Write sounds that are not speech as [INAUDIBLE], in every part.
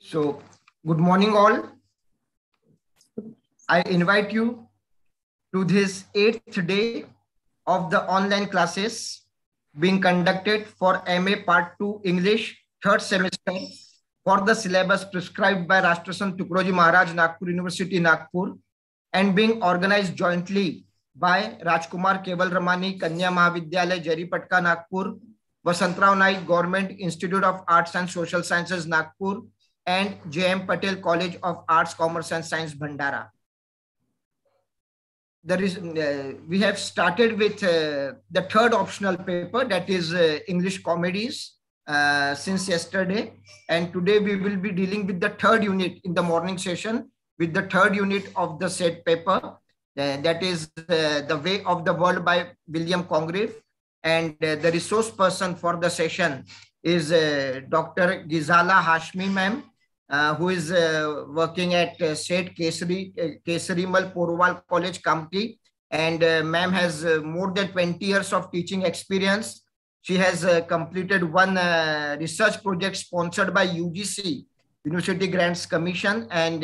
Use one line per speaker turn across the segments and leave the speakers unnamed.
So, good morning, all. I invite you to this eighth day of the online classes being conducted for MA Part 2 English third semester for the syllabus prescribed by Rashtrasan Tukroji Maharaj Nagpur University, Nagpur, and being organized jointly by Rajkumar Keval Ramani Kanya Mahavidyalay Jari Patka Nagpur, Vasantrao Naik Government Institute of Arts and Social Sciences Nagpur, and J.M. Patel College of Arts, Commerce and Science Bhandara. There is, uh, we have started with uh, the third optional paper that is uh, English comedies uh, since yesterday. And today we will be dealing with the third unit in the morning session with the third unit of the said paper. Uh, that is uh, The Way of the World by William Congreve. And the resource person for the session is Dr. Ghizala Hashmi ma'am uh, who is uh, working at uh, State Kesari, uh, Porwal College, Kamti. And uh, ma'am has uh, more than 20 years of teaching experience. She has completed one research project sponsored by UGC, University Grants Commission, and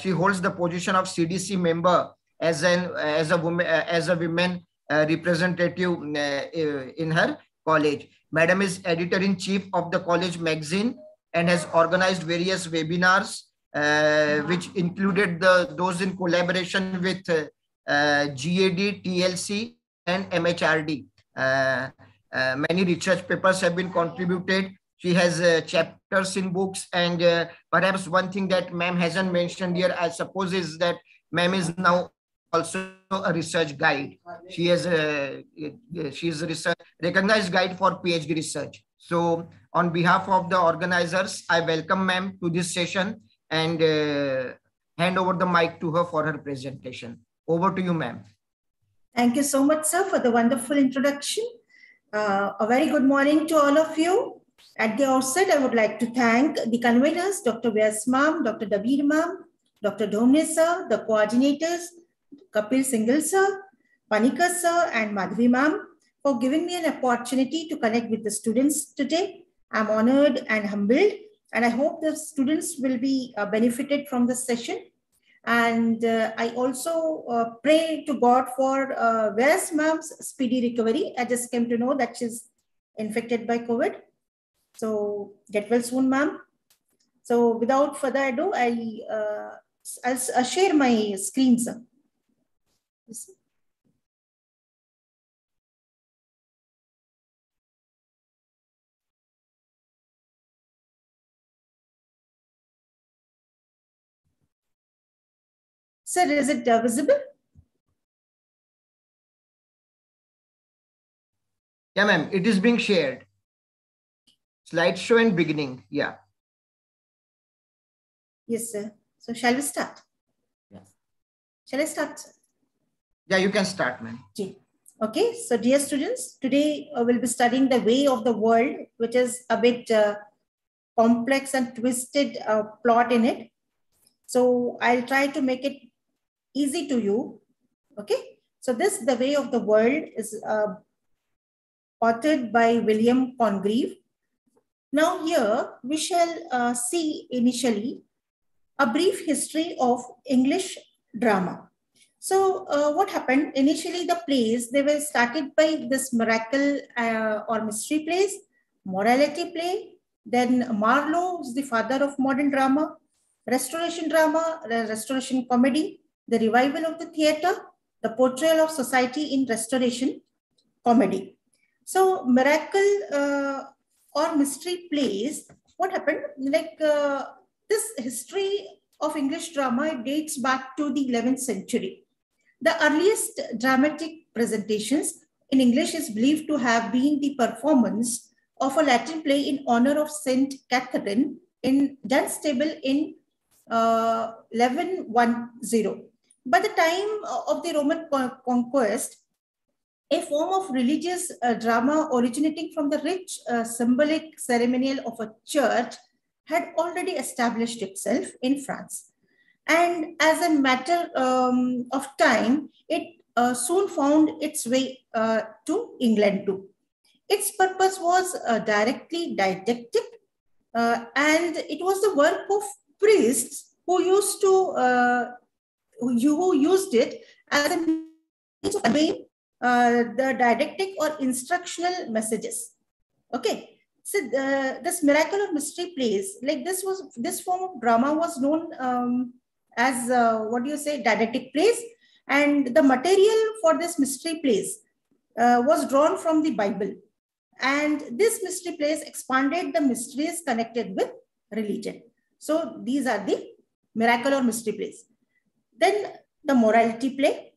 she holds the position of CDC member as an as a woman as a women representative in her college. Madam is editor in chief of the college magazine and has organized various webinars, uh, which included the those in collaboration with uh, uh GAD, TLC, and MHRD. Uh, many research papers have been contributed. She has chapters in books, and perhaps one thing that ma'am hasn't mentioned here, I suppose, is that ma'am is now also a research guide. She is a she is a research recognized guide for PhD research. So on behalf of the organizers, I welcome ma'am to this session and uh, hand over the mic to her for her presentation. Over to you, ma'am.
Thank you so much, sir, for the wonderful introduction. Uh, a very good morning to all of you. At the outset, I would like to thank the conveners, Dr. Vyas ma'am, Dr. Dabir ma'am, Dr. Dhomne sir, the coordinators, Kapil Singhel sir, Panika sir, and Madhvi ma'am for giving me an opportunity to connect with the students today. I'm honored and humbled, and I hope the students will be uh, benefited from this session. And uh, I also uh, pray to God for uh, Mom's speedy recovery. I just came to know that she's infected by COVID. So get well soon, ma'am. So without further ado, I, uh, I'll, I'll share my screen, sir. Sir, is it uh, visible?
Yeah, ma'am. It is being shared. Slideshow and beginning. Yeah.
Yes, sir. So shall we start? Yes. Shall I start?
Yeah, you can start, ma'am.
Okay. So dear students, today uh, we'll be studying the way of the world, which is a bit uh, complex and twisted uh, plot in it. So I'll try to make it easy to you. Okay. So this, The Way of the World is uh, authored by William Congreve. Now here we shall uh, see initially a brief history of English drama. So uh, what happened? Initially the plays, they were started by this miracle uh, or mystery plays, morality play, then Marlowe is the father of modern drama, restoration drama, restoration comedy, the revival of the theater, the portrayal of society in restoration comedy. So miracle uh, or mystery plays, what happened? Like uh, this history of English drama dates back to the 11th century. The earliest dramatic presentations in English is believed to have been the performance of a Latin play in honor of Saint Catherine in Dunstable in uh, 1110. By the time of the Norman conquest, a form of religious uh, drama originating from the rich uh, symbolic ceremonial of a church had already established itself in France. And as a matter um, of time, it uh, soon found its way uh, to England too. Its purpose was uh, directly didactic, Uh, and it was the work of priests who used to uh, who, used it as a means of conveying uh, the didactic or instructional messages. Okay, so the, this miracle of mystery plays like this was this form of drama was known um, as uh, what do you say didactic plays, and the material for this mystery plays uh, was drawn from the Bible, and this mystery plays expanded the mysteries connected with religion. So these are the miracle or mystery plays. Then the morality play.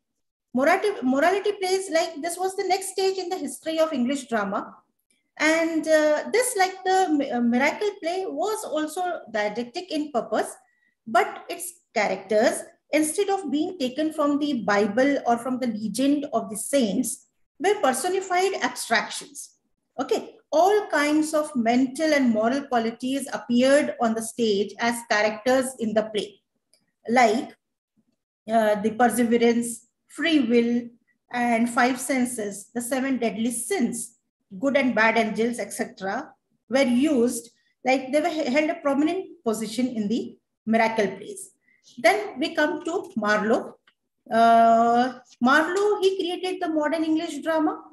Morality, morality plays like this was the next stage in the history of English drama. And uh, this, like the uh, miracle play, was also didactic in purpose, but its characters, instead of being taken from the Bible or from the legend of the saints, were personified abstractions. Okay, all kinds of mental and moral qualities appeared on the stage as characters in the play, like uh, the perseverance, free will, and five senses, the seven deadly sins, good and bad angels, etc., were used like they were held a prominent position in the miracle plays. Then we come to Marlowe. Uh, Marlowe, he created the modern English drama.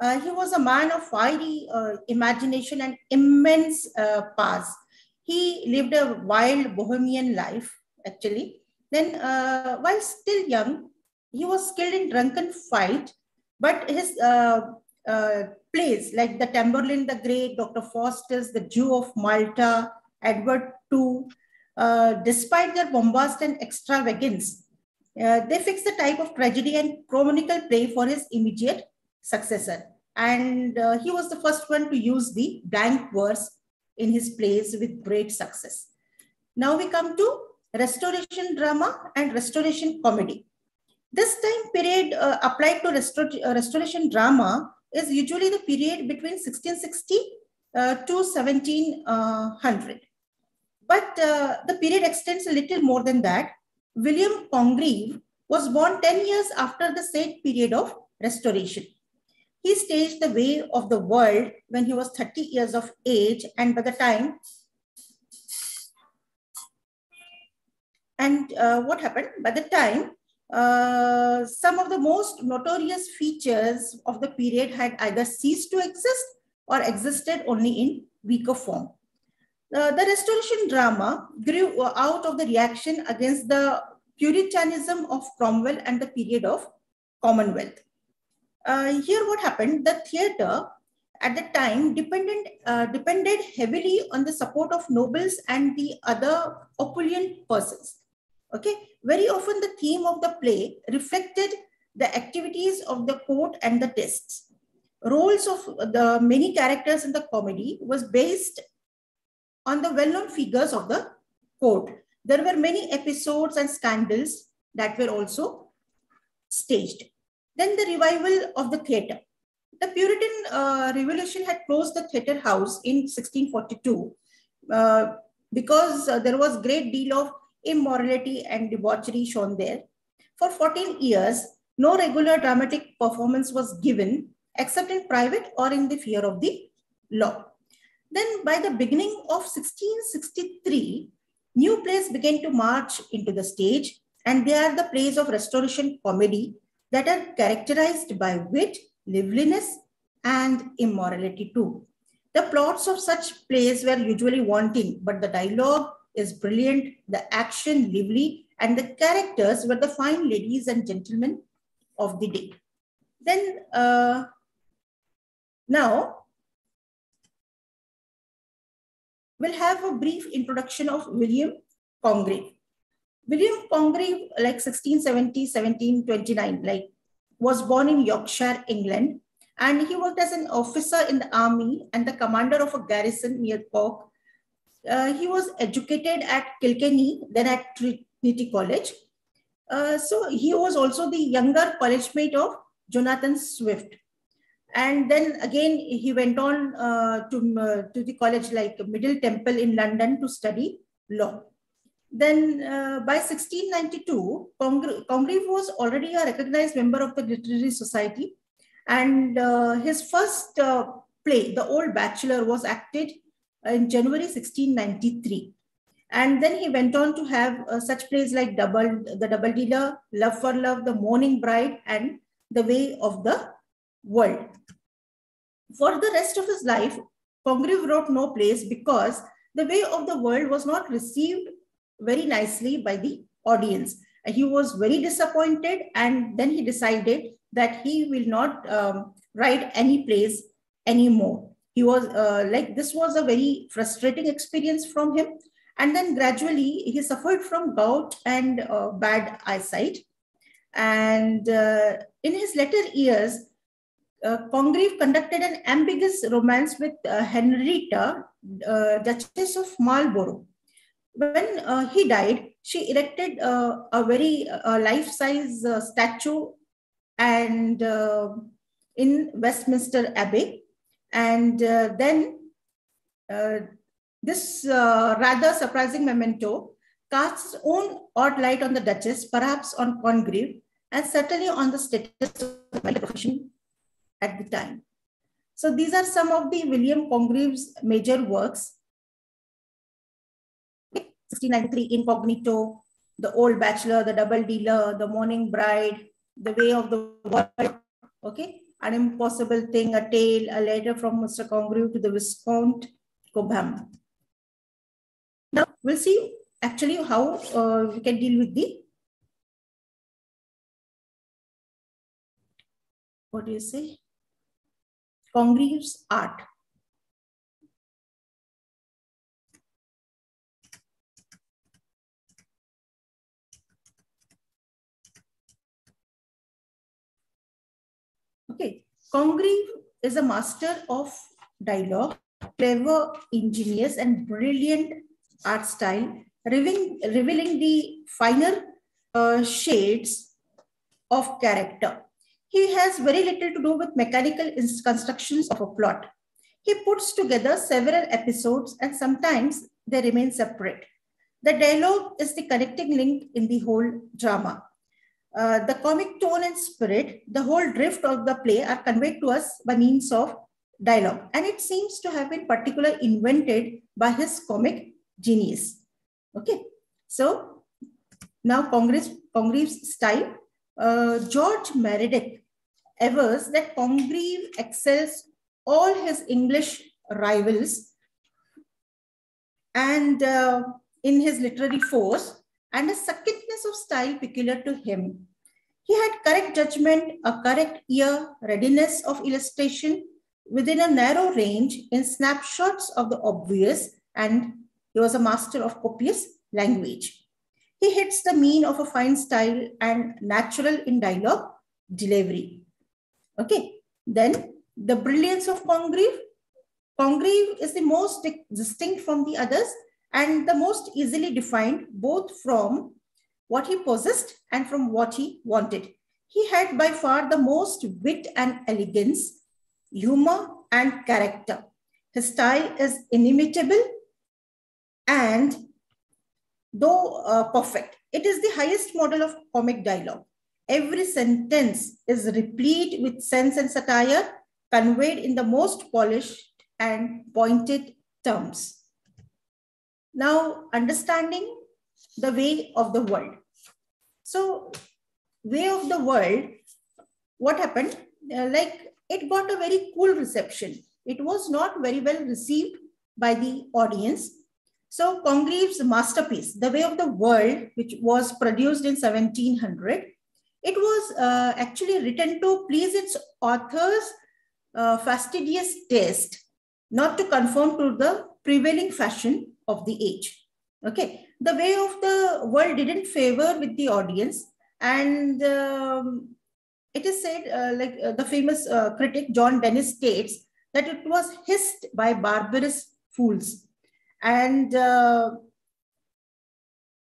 Uh, he was a man of fiery uh, imagination and immense uh, powers. He lived a wild bohemian life, actually. Then, uh, while still young, he was killed in drunken fight, but his uh, uh, plays like The Tamburlaine the Great, Dr. Faustus, The Jew of Malta, Edward II, uh, despite their bombast and extravagance, uh, they fixed the type of tragedy and chronicle play for his immediate successor. And uh, he was the first one to use the blank verse in his plays with great success. Now we come to restoration drama and restoration comedy. This time period uh, applied to restor uh, restoration drama is usually the period between 1660 uh, to 1700. But uh, the period extends a little more than that. William Congreve was born 10 years after the said period of restoration. He staged the way of the world when he was 30 years of age, and by the time And uh, what happened? By the time, uh, some of the most notorious features of the period had either ceased to exist or existed only in weaker form. Uh, the restoration drama grew out of the reaction against the puritanism of Cromwell and the period of Commonwealth. Uh, here what happened, the theatre at the time dependent, uh, depended heavily on the support of nobles and the other opulent persons. Okay, very often the theme of the play reflected the activities of the court and the tests. Roles of the many characters in the comedy was based on the well-known figures of the court. There were many episodes and scandals that were also staged. Then the revival of the theatre. The Puritan uh, Revolution had closed the theatre house in 1642 uh, because uh, there was great deal of immorality and debauchery shown there. For 14 years, no regular dramatic performance was given except in private or in the fear of the law. Then by the beginning of 1663, new plays began to march into the stage and they are the plays of restoration comedy that are characterized by wit, liveliness, and immorality too. The plots of such plays were usually wanting, but the dialogue is brilliant, the action lively, and the characters were the fine ladies and gentlemen of the day. Then, uh, now, we'll have a brief introduction of William Congreve. William Congreve, like 1670, 1729, like was born in Yorkshire, England, and he worked as an officer in the army and the commander of a garrison near Cork uh, he was educated at Kilkenny, then at Trinity College. Uh, so he was also the younger college mate of Jonathan Swift. And then again, he went on uh, to, uh, to the college like Middle Temple in London to study law. Then uh, by 1692, Congreve was already a recognized member of the Literary Society. And his first play, The Old Bachelor, was acted in January 1693. And then he went on to have uh, such plays like Double, The Double Dealer, Love for Love, The Mourning Bride, and The Way of the World. For the rest of his life, Congreve wrote no plays because The Way of the World was not received very nicely by the audience. He was very disappointed, and then he decided that he will not um, write any plays anymore. He was uh, like, this was a very frustrating experience from him. And then gradually he suffered from gout and uh, bad eyesight. And uh, in his later years, uh, Congreve conducted an ambiguous romance with uh, Henrietta, uh, Duchess of Marlborough. When uh, he died, she erected uh, a very life-size statue and in Westminster Abbey. And then this uh, rather surprising memento casts its own odd light on the Duchess, perhaps on Congreve, and certainly on the status of the profession at the time. So these are some of the William Congreve's major works. 1693 Incognito, The Old Bachelor, The Double Dealer, The Mourning Bride, The Way of the World, okay? An Impossible Thing, A Tale, A Letter from Mr. Congreve to the Viscount Cobham. Now we'll see actually how uh, we can deal with the, what do you say? Congreve's art. Okay, Congreve is a master of dialogue, clever, ingenious, and brilliant art style, revealing, revealing the finer uh, shades of character. He has very little to do with mechanical constructions of a plot. He puts together several episodes and sometimes they remain separate. The dialogue is the connecting link in the whole drama. Uh, the comic tone and spirit, the whole drift of the play are conveyed to us by means of dialogue. And it seems to have been particularly invented by his comic genius. Okay, so now Congress, Congreve's style. Uh, George Meredith avers that Congreve excels all his English rivals and uh, in his literary force and a succinctness of style peculiar to him. He had correct judgment, a correct ear, readiness of illustration within a narrow range in snapshots of the obvious and he was a master of copious language. He hits the mean of a fine style and natural in dialogue delivery. Okay, then the brilliance of Congreve. Congreve is the most distinct from the others and the most easily defined both from what he possessed and from what he wanted. He had by far the most wit and elegance, humor and character. His style is inimitable and though uh, perfect, it is the highest model of comic dialogue. Every sentence is replete with sense and satire conveyed in the most polished and pointed terms. Now, understanding the way of the world. So, way of the world, what happened? Uh, like it got a very cool reception. It was not very well received by the audience so Congreve's masterpiece, The Way of the World, which was produced in 1700, it was uh, actually written to please its author's uh, fastidious taste, not to conform to the prevailing fashion of the age. Okay, the way of the world didn't favor with the audience, and um, it is said, uh, like uh, the famous uh, critic John Dennis states, that it was hissed by barbarous fools and uh,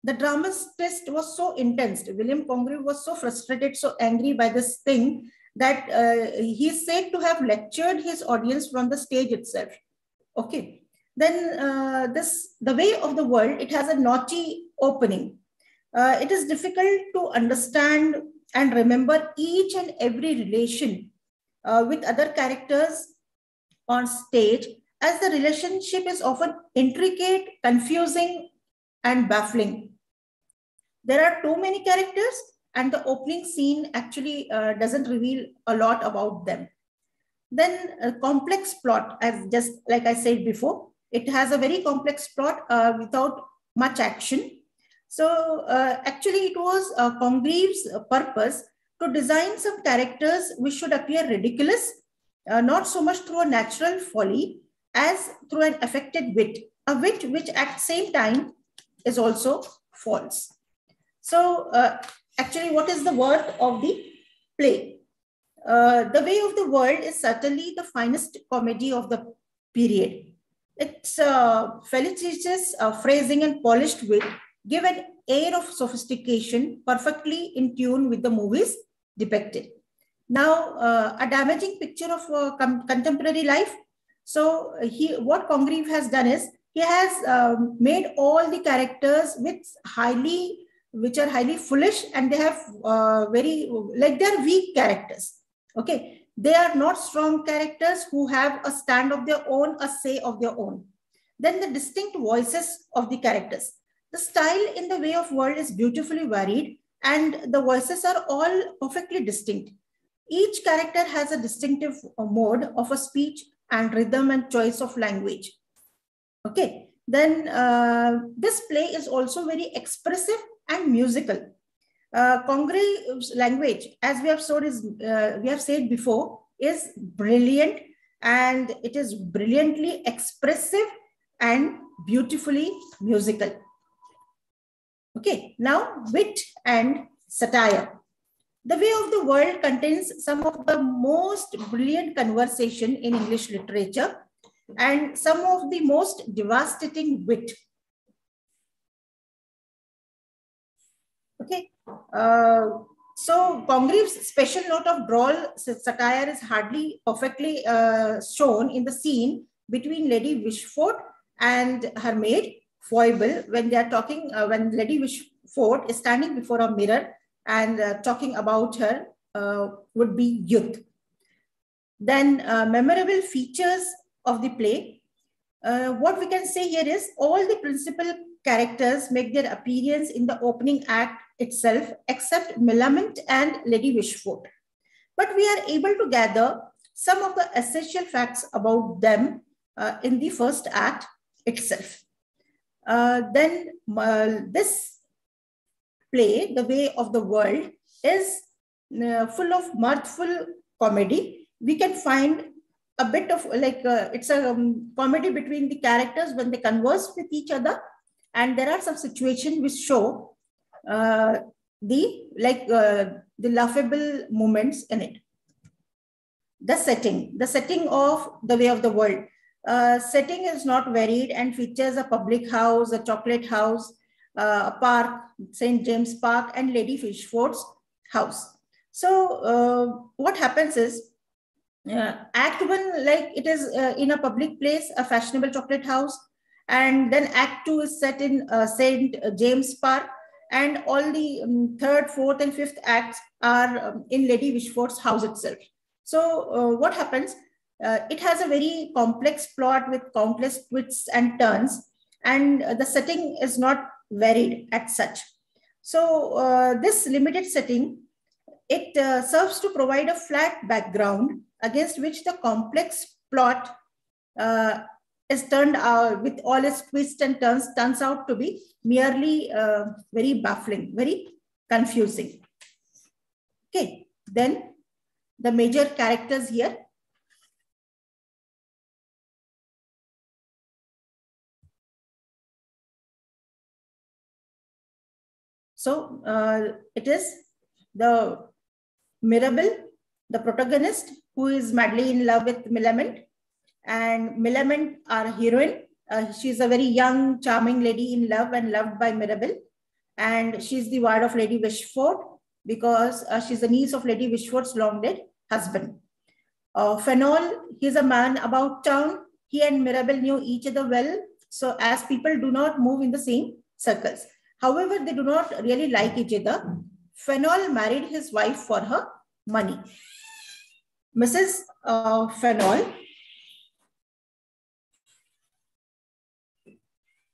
the dramatist was so intense. William Congreve was so frustrated, so angry by this thing that uh, he said to have lectured his audience from the stage itself. Okay. Then uh, this, the way of the world, it has a knotty opening. Uh, it is difficult to understand and remember each and every relation uh, with other characters on stage as the relationship is often intricate, confusing, and baffling. There are too many characters, and the opening scene actually uh, doesn't reveal a lot about them. Then a complex plot, as just like I said before, it has a very complex plot uh, without much action. So uh, actually it was uh, Congreve's purpose to design some characters which should appear ridiculous, uh, not so much through a natural folly as through an affected wit, a wit which at the same time is also false. So uh, actually what is the worth of the play? Uh, the Way of the World is certainly the finest comedy of the period. Its uh, felicitous uh, phrasing and polished wit give an air of sophistication perfectly in tune with the movies depicted. Now, uh, a damaging picture of uh, contemporary life. So he, what Congreve has done is he has um, made all the characters with highly, which are highly foolish and they have uh, very, like they're weak characters. Okay. They are not strong characters who have a stand of their own, a say of their own. Then the distinct voices of the characters. The style in the way of world is beautifully varied and the voices are all perfectly distinct. Each character has a distinctive mode of a speech and rhythm and choice of language. Okay, then uh, this play is also very expressive and musical. Uh, Congreve's language, as we have said, is uh, we have said before, is brilliant and it is brilliantly expressive and beautifully musical. Okay, now wit and satire. The Way of the World contains some of the most brilliant conversation in English literature and some of the most devastating wit. Okay, uh, so Congreve's special note of droll satire is hardly perfectly uh, shown in the scene between Lady Wishfort and her maid Foible when they are talking, uh, when Lady Wishfort is standing before a mirror and uh, talking about her uh, would be youth. Then uh, memorable features of the play. Uh, what we can say here is all the principal characters make their appearance in the opening act itself, except Millamant and Lady Wishfort. But we are able to gather some of the essential facts about them uh, in the first act itself. Uh, then uh, this play, The Way of the World, is uh, full of mirthful comedy. We can find a bit of like, uh, it's a um, comedy between the characters when they converse with each other. And there are some situations which show uh, the like uh, the laughable moments in it. The setting, the setting of the way of the world. Uh, setting is not varied and features a public house, a chocolate house, uh, a park, St. James Park, and Lady Wishfort's house. So uh, what happens is, uh, Act one, like it is in a public place, a fashionable chocolate house, and then Act two is set in St. James Park, and all the um, third, fourth, and fifth acts are um, in Lady Wishfort's house itself. So what happens? Uh, it has a very complex plot with countless twists and turns, and the setting is not varied as such. So uh, this limited setting, it uh, serves to provide a flat background against which the complex plot uh, is turned out with all its twists and turns, turns out to be merely uh, very baffling, very confusing. Okay, then the major characters here So uh, it is the Mirabel, the protagonist, who is madly in love with Millamant. And Millamant, our heroine, uh, she's a very young, charming lady in love and loved by Mirabel. And she's the ward of Lady Wishfort because uh, she's the niece of Lady Wishfort's long dead husband. Uh, Fainall, he's a man about town. He and Mirabel knew each other well. So as people do not move in the same circles. However, they do not really like each other. Fainall married his wife for her money. Mrs. Uh, Fainall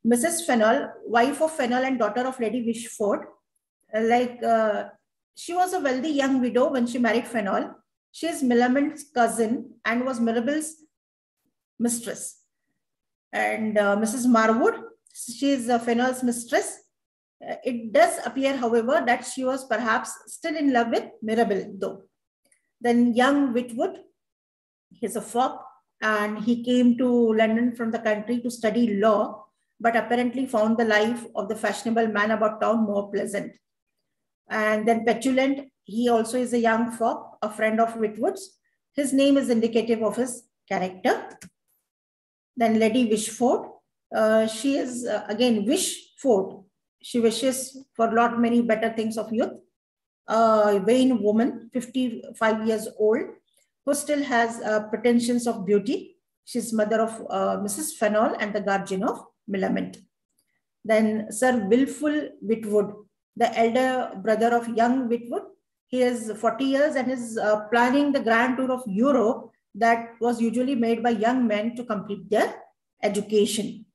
Mrs. Fainall, wife of Fainall and daughter of Lady Wishfort, uh, like uh, she was a wealthy young widow when she married Fainall. She is Millamant's cousin and was Mirabel's mistress. And uh, Mrs. Marwood, she is uh, Fainall's mistress. Uh, it does appear, however, that she was perhaps still in love with Mirabel, though. Then young Witwoud, he's a fop, and he came to London from the country to study law, but apparently found the life of the fashionable man about town more pleasant. And then Petulant, he also is a young fop, a friend of Witwoud's. His name is indicative of his character. Then Lady Wishfort, uh, she is uh, again Wishfort. She wishes for lot many better things of youth. A vain woman, 55 years old, who still has uh, pretensions of beauty. She's mother of uh, Mrs. Fainall and the guardian of Then Sir Wilful Witwoud, the elder brother of young Witwoud, He is 40 years and is uh, planning the grand tour of Europe that was usually made by young men to complete their education.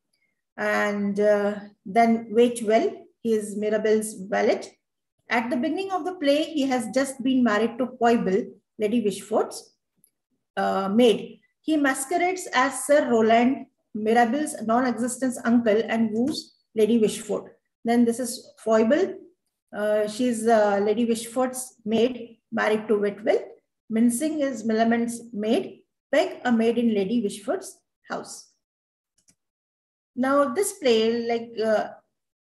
And uh, then Waitwell, he is Mirabel's valet. At the beginning of the play, he has just been married to Foible, Lady Wishfort's uh, maid. He masquerades as Sir Rowland, Mirabel's non-existence uncle and woos Lady Wishfort. Then this is Foible. Uh, she's uh, Lady Wishfort's maid, married to Waitwell. Mincing is Millamant's maid. Peg, a maid in Lady Wishfort's house. Now this play, like uh,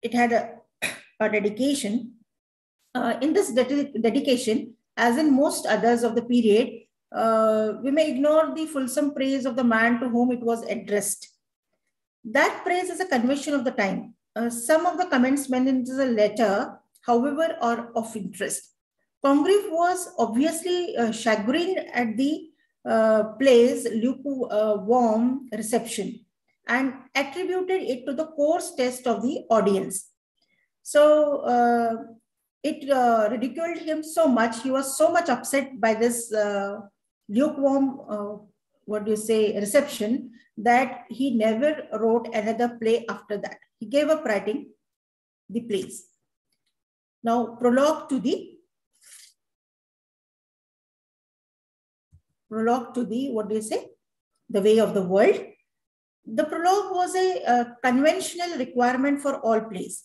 it had a, [COUGHS] a dedication. Uh, in this dedication, as in most others of the period, uh, we may ignore the fulsome praise of the man to whom it was addressed. That praise is a convention of the time. Uh, some of the comments meant in the letter, however, are of interest. Congreve was obviously uh, chagrined at the uh, play's lukewarm reception and attributed it to the coarse taste of the audience. So uh, it uh, ridiculed him so much. He was so much upset by this uh, lukewarm, uh, what do you say, reception that he never wrote another play after that. He gave up writing the plays. Now, prologue to the prologue to the, what do you say, the way of the world. The prologue was a, a conventional requirement for all plays.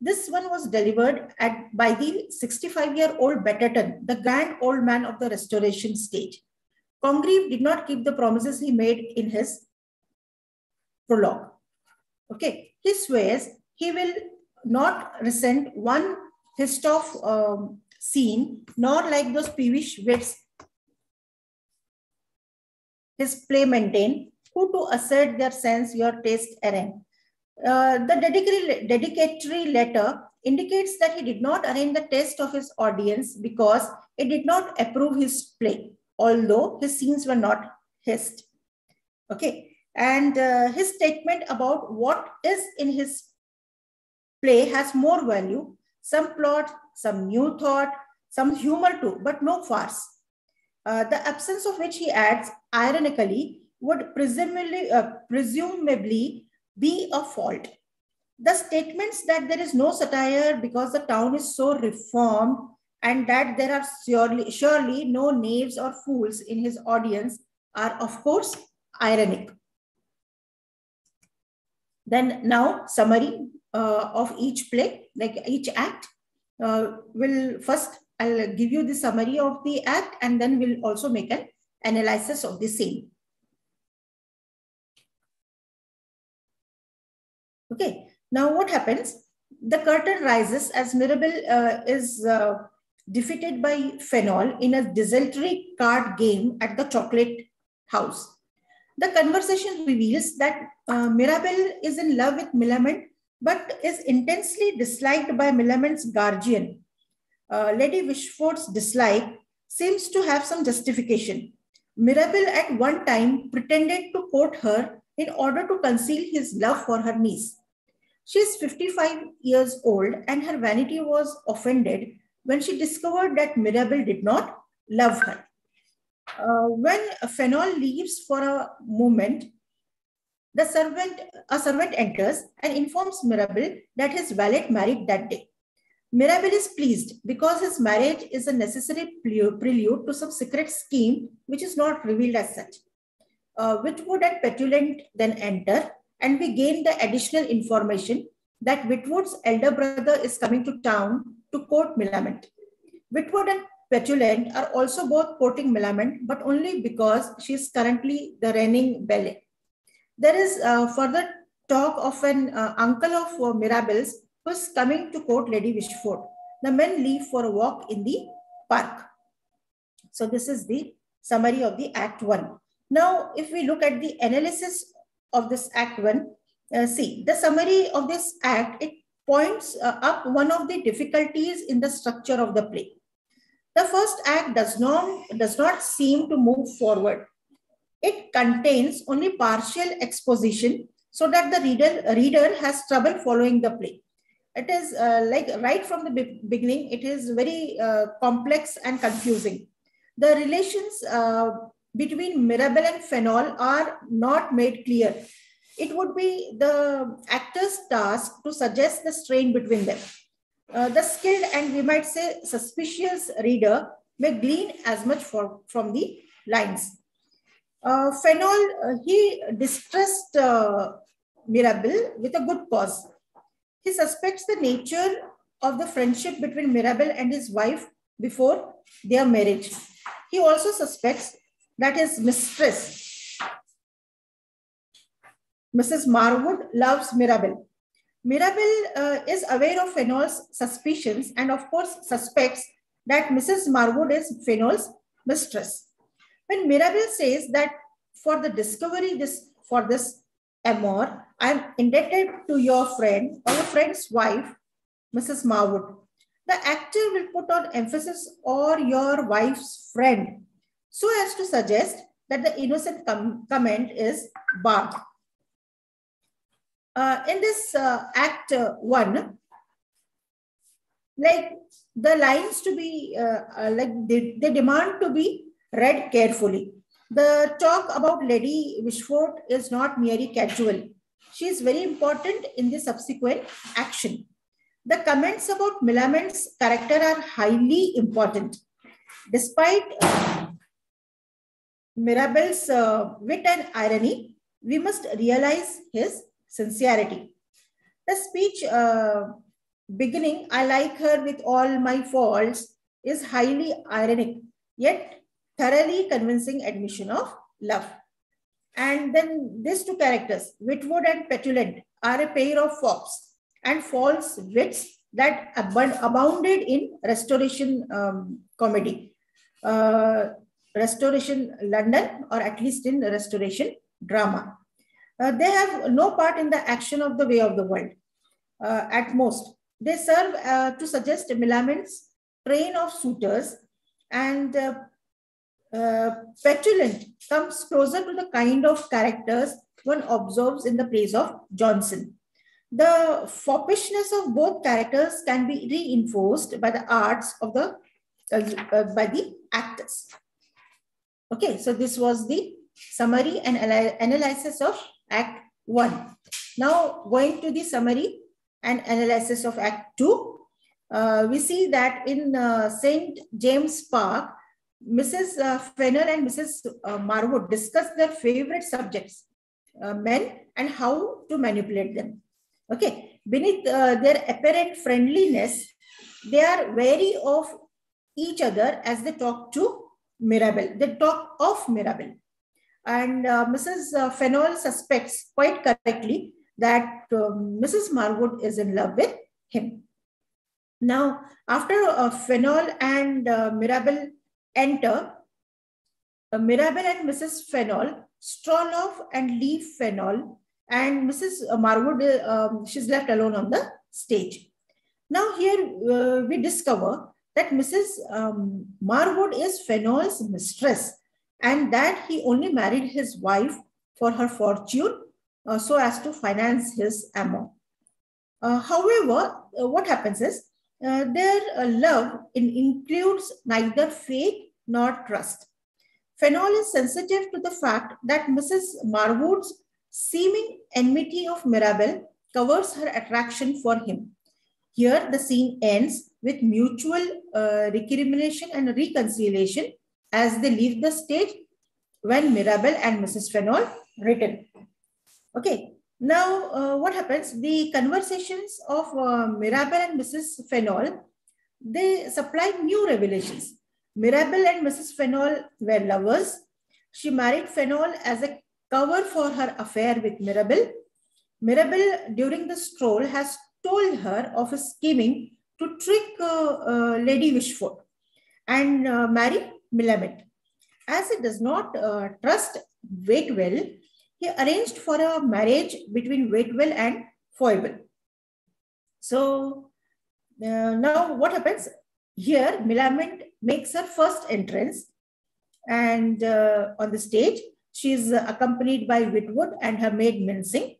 This one was delivered at, by the 65-year-old Betterton, the grand old man of the restoration stage. Congreve did not keep the promises he made in his prologue. Okay, he swears he will not resent one hist of um, scene, nor like those peevish wits his play maintain, who to assert their sense your taste errand. Uh, the dedicatory letter indicates that he did not arrange the taste of his audience because it did not approve his play although his scenes were not hissed. Okay, and uh, his statement about what is in his play has more value, some plot, some new thought, some humor too, but no farce. Uh, the absence of which he adds, ironically, would presumably, uh, presumably be a fault. The statements that there is no satire because the town is so reformed and that there are surely, surely no knaves or fools in his audience are of course ironic. Then now summary uh, of each play, like each act. Uh, will first, I'll give you the summary of the act and then we'll also make an analysis of the same. Okay, now what happens? The curtain rises as Mirabel uh, is uh, defeated by Fainall in a desultory card game at the chocolate house. The conversation reveals that uh, Mirabel is in love with Millamant, but is intensely disliked by Millamant's guardian. Uh, Lady Wishfort's dislike seems to have some justification. Mirabel at one time pretended to court her in order to conceal his love for her niece. She is 55 years old and her vanity was offended when she discovered that Mirabel did not love her. Uh, when Fainall leaves for a moment, the servant, a servant enters and informs Mirabel that his valet married that day. Mirabel is pleased because his marriage is a necessary prelude to some secret scheme which is not revealed as such. Uh, Witwoud and Petulant then enter and we gain the additional information that Witwoud's elder brother is coming to town to court Millamant. Witwoud and Petulant are also both courting Millamant, but only because she is currently the reigning belle. There is uh, further talk of an uh, uncle of uh, Mirabel's who is coming to court Lady Wishfort. The men leave for a walk in the park. So this is the summary of the Act 1. Now, if we look at the analysis of this Act 1, uh, see, the summary of this Act, it points uh, up one of the difficulties in the structure of the play. The first act does not, does not seem to move forward. It contains only partial exposition so that the reader, reader has trouble following the play it is uh, like right from the beginning, it is very uh, complex and confusing. The relations uh, between Mirabel and Fainall are not made clear. It would be the actor's task to suggest the strain between them. Uh, the skilled and we might say suspicious reader may glean as much for, from the lines. Uh, Fainall, uh, he distressed uh, Mirabel with a good cause he suspects the nature of the friendship between Mirabel and his wife before their marriage. He also suspects that his mistress, Mrs. Marwood, loves Mirabel. Mirabel uh, is aware of Fainall's suspicions and of course suspects that Mrs. Marwood is Fainall's mistress. When Mirabel says that for the discovery this for this amour, I'm indebted to your friend or your friend's wife, Mrs. Marwood. The actor will put on emphasis or your wife's friend so as to suggest that the innocent com comment is barred. Uh, in this uh, act uh, one, like the lines to be, uh, uh, like they, they demand to be read carefully. The talk about Lady Wishfort is not merely casual. She is very important in the subsequent action. The comments about Millamant's character are highly important. Despite Mirabel's uh, wit and irony, we must realize his sincerity. The speech uh, beginning, I like her with all my faults, is highly ironic, yet thoroughly convincing admission of love. And then these two characters, Witwoud and Petulant, are a pair of fops and false wits that abounded in restoration um, comedy. Uh, restoration London, or at least in restoration drama. Uh, they have no part in the action of the way of the world, uh, at most. They serve uh, to suggest Millamant's train of suitors and uh, uh, petulant comes closer to the kind of characters one observes in the plays of Jonson. The foppishness of both characters can be reinforced by the arts of the by the actors. Okay, so this was the summary and analysis of Act 1. Now going to the summary and analysis of Act 2. Uh, we see that in uh, St. James Park, Mrs. Uh, and Mrs. Uh, Marwood discuss their favorite subjects, uh, men, and how to manipulate them. Okay, beneath uh, their apparent friendliness, they are wary of each other as they talk to Mirabel. They talk of Mirabel. And uh, Mrs. Fainall suspects quite correctly that um, Mrs. Marwood is in love with him. Now, after uh, Fainall and uh, Mirabel enter uh, Mirabel and Mrs. Fainall stroll off and leave Fainall, and Mrs. Marwood, uh, um, she's left alone on the stage. Now here uh, we discover that Mrs. Um, Marwood is Fainall's mistress and that he only married his wife for her fortune uh, so as to finance his amour. Uh, however, uh, what happens is uh, their uh, love in, includes neither faith nor trust. Fainall is sensitive to the fact that Mrs. Marwood's seeming enmity of Mirabel covers her attraction for him. Here, the scene ends with mutual uh, recrimination and reconciliation as they leave the stage when Mirabel and Mrs. Fainall return. Okay, now uh, what happens? The conversations of uh, Mirabel and Mrs. Fainall, they supply new revelations. Mirabel and Mrs. Fainall were lovers. She married Fainall as a cover for her affair with Mirabel. Mirabel, during the stroll, has told her of a scheming to trick uh, uh, Lady Wishfort and uh, marry Millamant. As he does not uh, trust Waitwell, he arranged for a marriage between Waitwell and Foible. So uh, now what happens? Here, Millamant makes her first entrance and uh, on the stage, she is accompanied by Witwoud and her maid Mincing.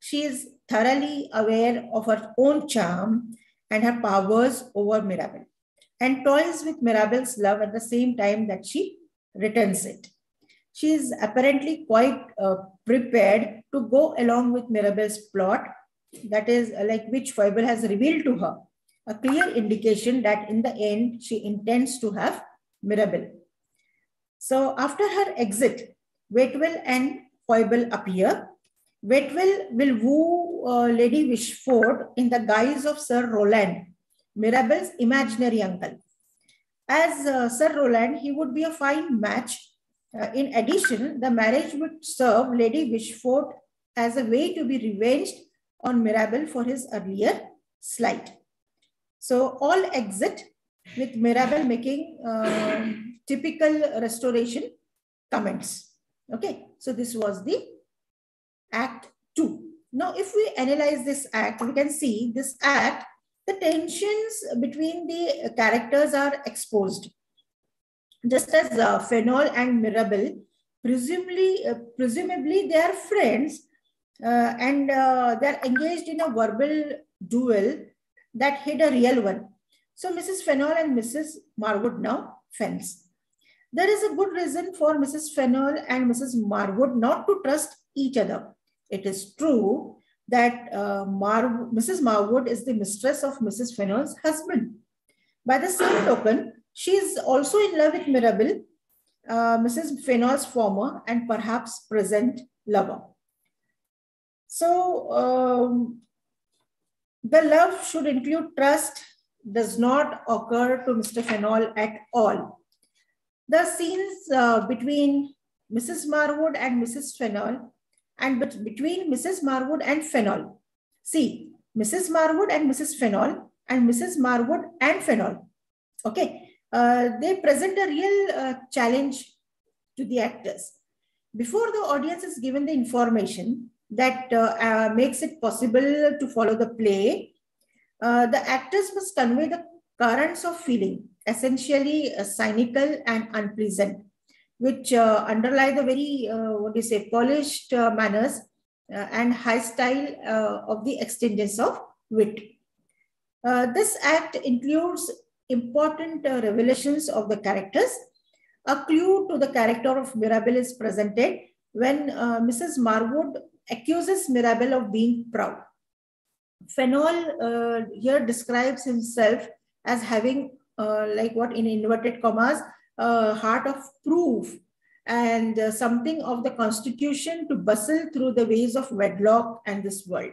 She is thoroughly aware of her own charm and her powers over Mirabel and toys with Mirabel's love at the same time that she returns it. She is apparently quite uh, prepared to go along with Mirabel's plot, that is, uh, like which Foible has revealed to her, a clear indication that in the end she intends to have Mirabel. So after her exit, Waitwell and Foible appear. Waitwell will woo uh, Lady Wishfort in the guise of Sir Rowland, Mirabel's imaginary uncle. As uh, Sir Rowland, he would be a fine match. Uh, in addition, the marriage would serve Lady Wishfort as a way to be revenged on Mirabel for his earlier slight. So all exit with Mirabel making uh, typical restoration comments. Okay, so this was the act two. Now, if we analyze this act, we can see this act the tensions between the characters are exposed. Just as uh, Fainall and Mirabel, presumably, uh, presumably they are friends uh, and uh, they're engaged in a verbal duel that hid a real one. So Mrs. Fainall and Mrs. Marwood now fence. There is a good reason for Mrs. Fainall and Mrs. Marwood not to trust each other. It is true that uh, Mar Mrs. Marwood is the mistress of Mrs. Fainall's husband. By the same token, she is also in love with Mirabel, uh, Mrs. Fainall's former and perhaps present lover. So um, the love should include trust, does not occur to Mr. Fainall at all. The scenes uh, between Mrs. Marwood and Mrs. Fainall and but between Mrs. Marwood and Fainall. See, Mrs. Marwood and Mrs. Fainall and Mrs. Marwood and Fainall. Okay, uh, they present a real uh, challenge to the actors. Before the audience is given the information that uh, uh makes it possible to follow the play, uh, the actors must convey the currents of feeling, essentially uh, cynical and unpleasant which uh, underlie the very, uh, what do you say, polished uh, manners and high style of the extensions of wit. this act includes important revelations of the characters. A clue to the character of Mirabel is presented when Mrs. Marwood accuses Mirabel of being proud. Fainall uh, here describes himself as having, uh, like what in inverted commas, uh, heart of proof and uh, something of the constitution to bustle through the ways of wedlock and this world.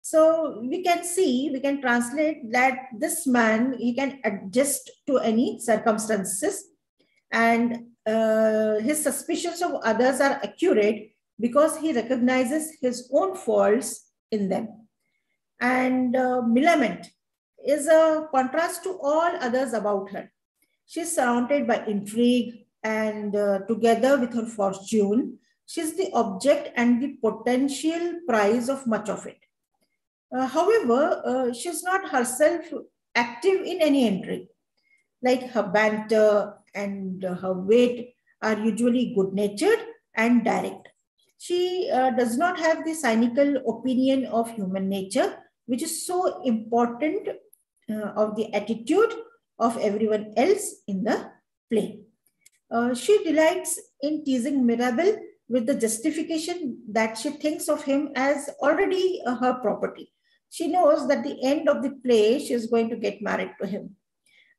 So we can see, we can translate that this man, he can adjust to any circumstances and uh, his suspicions of others are accurate because he recognizes his own faults in them. And uh, Millamant is a contrast to all others about her. She's surrounded by intrigue and uh, together with her fortune, she's the object and the potential prize of much of it. Uh, however, uh, she's not herself active in any entry. Like her banter and her wit are usually good natured and direct. She uh, does not have the cynical opinion of human nature, which is so important uh, of the attitude of everyone else in the play. Uh, she delights in teasing Mirabel with the justification that she thinks of him as already uh, her property. She knows that the end of the play, she is going to get married to him.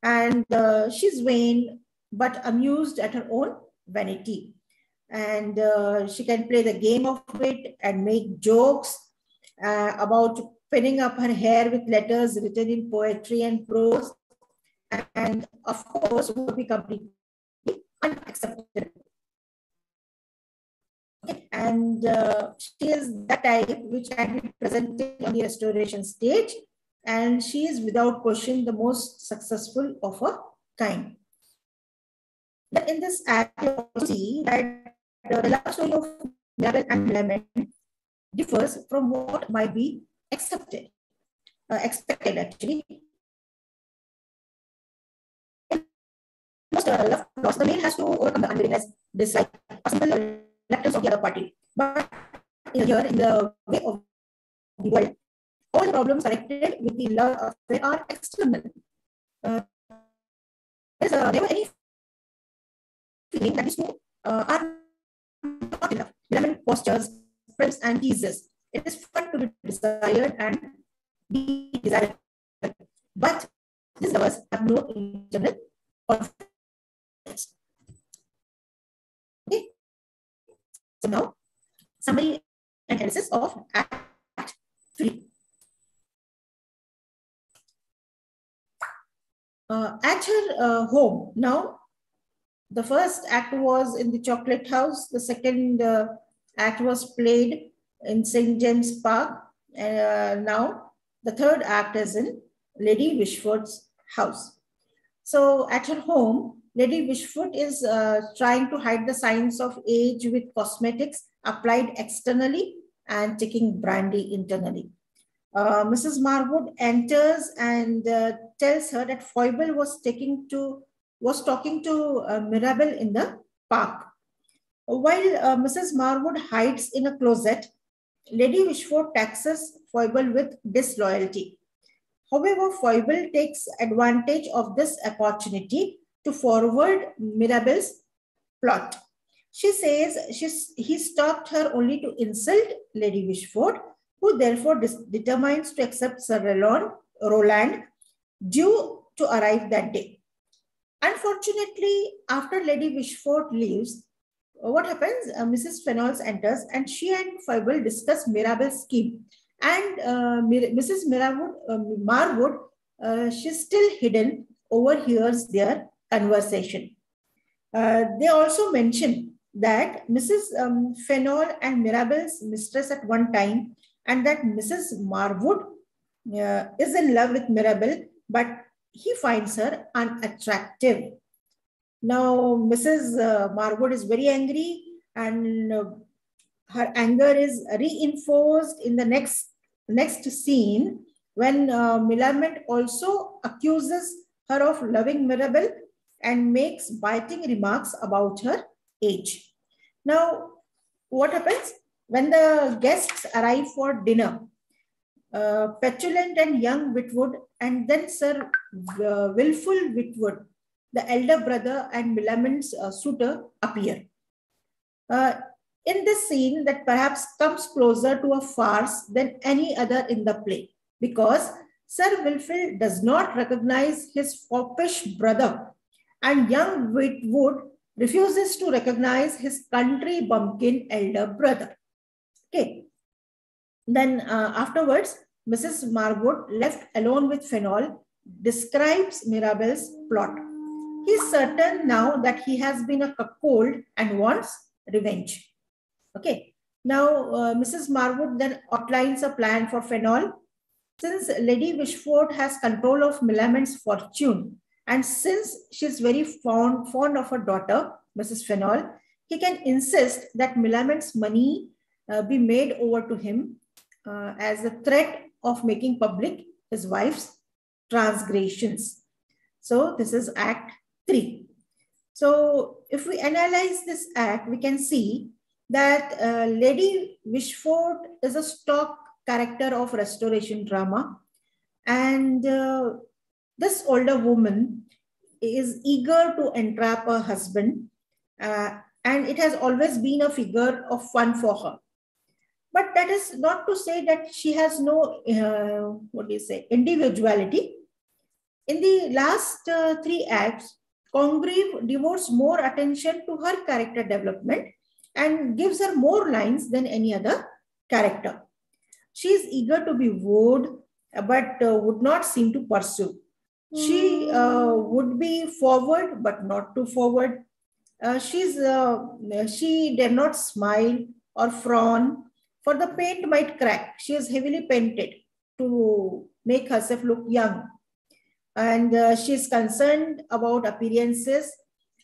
And uh, she's vain, but amused at her own vanity. And uh, she can play the game of it and make jokes uh, about pinning up her hair with letters written in poetry and prose. And of course, would be completely unacceptable and uh, she is that type which can be presented on the restoration stage and she is without question the most successful of her kind. But in this act, you see that the last story of Mirabel and Lemon differs from what might be accepted, uh, expected actually. Uh, loss, the male has to overcome the unwillingness, dislike, possible reluctance of the other party. But here, in the way of the world, all the problems connected with the love affair are external. Uh, is, uh, there any feeling that these two uh, are not enough. Lemon postures, prints, and teases. It is fun to be desired and be desired. But these lovers have no internal conflicts. So now, summary analysis of Act 3. Uh, at her uh, home, now the first act was in the chocolate house, the second uh, act was played in St. James Park. Uh, now the third act is in Lady Wishfort's house. So at her home, Lady Wishfort is uh, trying to hide the signs of age with cosmetics applied externally and taking brandy internally. Uh, Mrs. Marwood enters and uh, tells her that Foible was taking to was talking to uh, Mirabel in the park. While uh, Mrs. Marwood hides in a closet, Lady Wishfort taxes Foible with disloyalty. However, Foible takes advantage of this opportunity to forward Mirabel's plot. She says she's, he stopped her only to insult Lady Wishfort, who therefore determines to accept Sir Rowland, Rowland due to arrive that day. Unfortunately, after Lady Wishfort leaves, what happens? Uh, Mrs. Fainalls enters and she and Foible discuss Mirabel's scheme. And uh, Mir Mrs. Mirawood, uh, Marwood, uh, she's still hidden, overhears their conversation. Uh, they also mention that Mrs. Um, Fainall and Mirabel's mistress at one time and that Mrs. Marwood uh, is in love with Mirabel, but he finds her unattractive. Now, Mrs. Uh, Marwood is very angry and uh, her anger is reinforced in the next, next scene when uh, Millamant also accuses her of loving Mirabel and makes biting remarks about her age. Now, what happens? When the guests arrive for dinner, uh, petulant and young Witwoud and then Sir uh, Wilful Witwoud, the elder brother and Millamant's uh, suitor appear. Uh, in this scene that perhaps comes closer to a farce than any other in the play because Sir Wilful does not recognize his foppish brother and young Witwoud refuses to recognize his country bumpkin elder brother. Okay. Then uh, afterwards, Mrs. Marwood, left alone with Fainall, describes Mirabel's plot. He is certain now that he has been a cuckold and wants revenge. Okay. Now, uh, Mrs. Marwood then outlines a plan for Fainall. Since Lady Wishfort has control of Millamant's fortune, and since she's very fond, fond of her daughter, Mrs. Fainall, he can insist that Millamant's money uh, be made over to him uh, as a threat of making public his wife's transgressions. So this is Act 3. So if we analyze this act, we can see that uh, Lady Wishfort is a stock character of restoration drama. And uh, this older woman is eager to entrap her husband uh, and it has always been a figure of fun for her. But that is not to say that she has no, uh, what do you say, individuality. In the last uh, three acts, Congreve devotes more attention to her character development and gives her more lines than any other character. She is eager to be wooed, but uh, would not seem to pursue. She uh, would be forward, but not too forward. Uh, she's uh, she dare not smile or frown, for the paint might crack. She is heavily painted to make herself look young, and uh, she is concerned about appearances.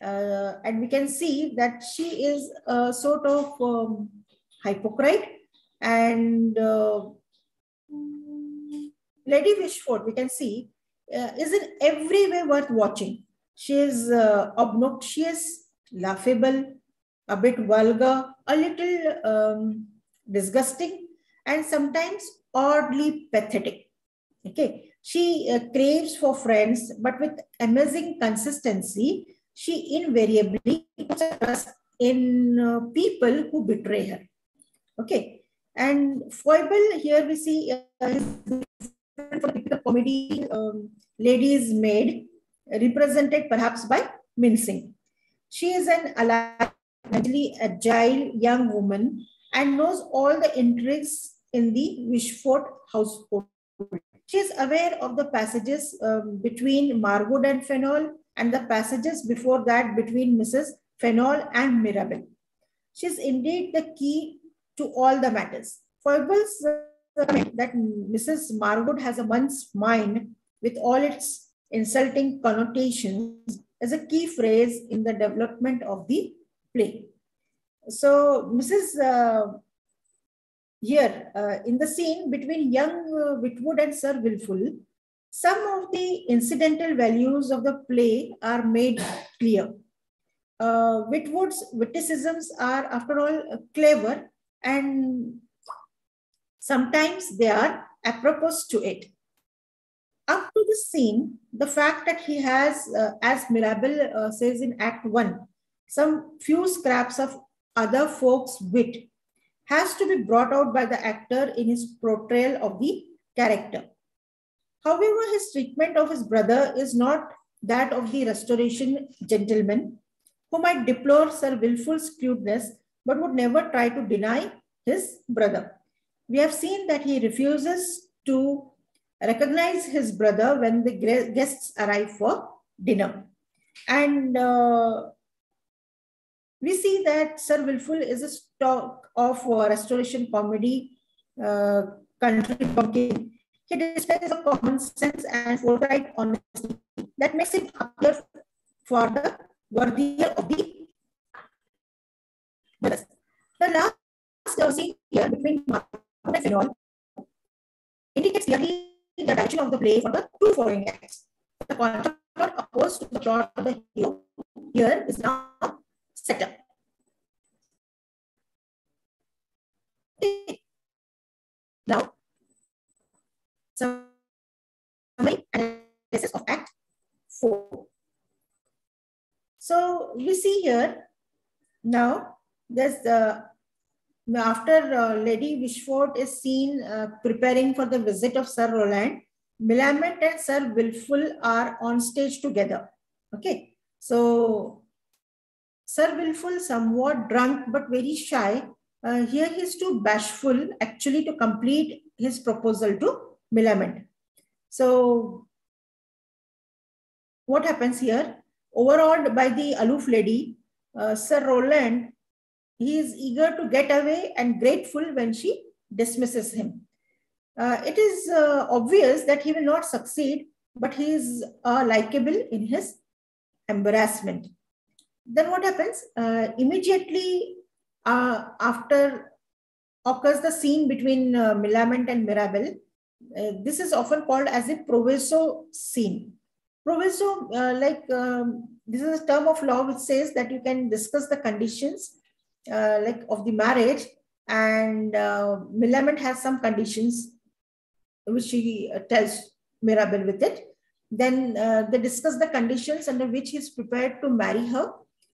Uh, and we can see that she is a sort of um, hypocrite and uh, Lady wishfort we can see, uh, is in every way worth watching. She is uh, obnoxious, laughable, a bit vulgar, a little um, disgusting, and sometimes oddly pathetic. Okay, she uh, craves for friends, but with amazing consistency, she invariably puts in uh, people who betray her. Okay, and foible here we see uh, for typical comedy um, lady's maid, represented perhaps by mincing. She is an allegedly agile young woman and knows all the intrigues in the Wishfort household. She is aware of the passages um, between Marwood and Fainall and the passages before that between Mrs. Fainall and Mirabel. She is indeed the key to all the matters. Foibles that Mrs. Marwood has a one's mind with all its insulting connotations is a key phrase in the development of the play. So Mrs. Uh, here uh, in the scene between young uh, Witwoud and Sir Wilfull, some of the incidental values of the play are made clear. Uh, Witwoud's witticisms are, after all, clever and Sometimes they are apropos to it. Up to the scene, the fact that he has, uh, as Mirabel uh, says in Act 1, some few scraps of other folks' wit has to be brought out by the actor in his portrayal of the character. However, his treatment of his brother is not that of the restoration gentleman who might deplore Sir Wilfull's crudeness but would never try to deny his brother we have seen that he refuses to recognize his brother when the guests arrive for dinner. And uh, we see that Sir Wilfull is a stock of uh, restoration comedy uh, country bumpkin. He displays a common sense and forthright honesty that makes him appear for the worthier of the. The last scene here between methanol indicates clearly the direction of the play for the two following acts. The contract opposed to the plot of the hero here is now set up. Now, summary analysis of Act 4. So we see here now there's the after uh, Lady Wishfort is seen uh, preparing for the visit of Sir Rowland, Millamant and Sir Wilful are on stage together. Okay, so Sir Wilful, somewhat drunk but very shy, uh, here he is too bashful actually to complete his proposal to Millamant. So, what happens here? Overawed by the aloof lady, uh, Sir Rowland he is eager to get away and grateful when she dismisses him. Uh, it is uh, obvious that he will not succeed, but he is uh, likable in his embarrassment. Then what happens? Uh, immediately uh, after occurs the scene between uh, Millamant and Mirabell. this is often called as a proviso scene. Proviso, like um, this is a term of law which says that you can discuss the conditions uh, like of the marriage and uh, Millamant has some conditions which she uh, tells Mirabel with it. Then uh, they discuss the conditions under which he's prepared to marry her.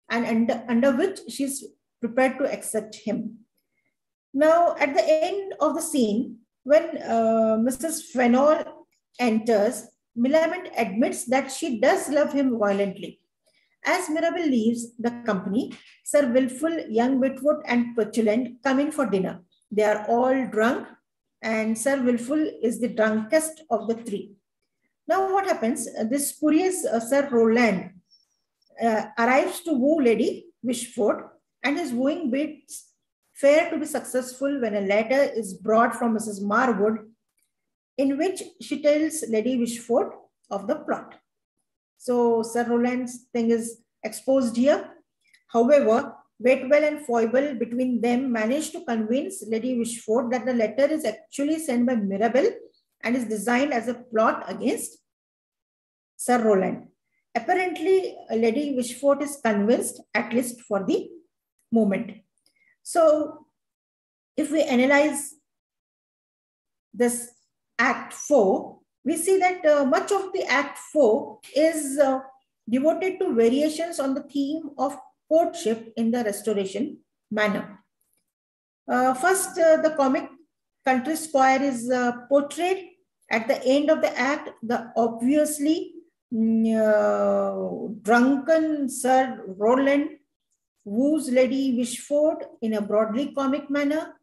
and under, under which she's prepared to accept him. Now, at the end of the scene, when uh, Mrs. Fainall enters, Millamant admits that she does love him violently. As Mirabel leaves the company, Sir Wilful, young Witwoud, and Petulant come in for dinner. They are all drunk, and Sir Wilful is the drunkest of the three. Now, what happens? This spurious uh, Sir Rowland uh, arrives to woo Lady Wishfort, and his wooing bids fair to be successful when a letter is brought from Mrs. Marwood, in which she tells Lady Wishfort of the plot. So Sir Rowland's thing is exposed here. However, Waitwell and Foible between them manage to convince Lady Wishfort that the letter is actually sent by Mirabel and is designed as a plot against Sir Rowland. Apparently, Lady Wishfort is convinced, at least for the moment. So, if we analyze this Act 4, we see that uh, much of the Act 4 is uh, devoted to variations on the theme of courtship in the restoration manner. Uh, first, uh, the comic country squire is uh, portrayed. At the end of the act, the obviously mm, uh, drunken Sir Rowland woos Lady Wishfort in a broadly comic manner.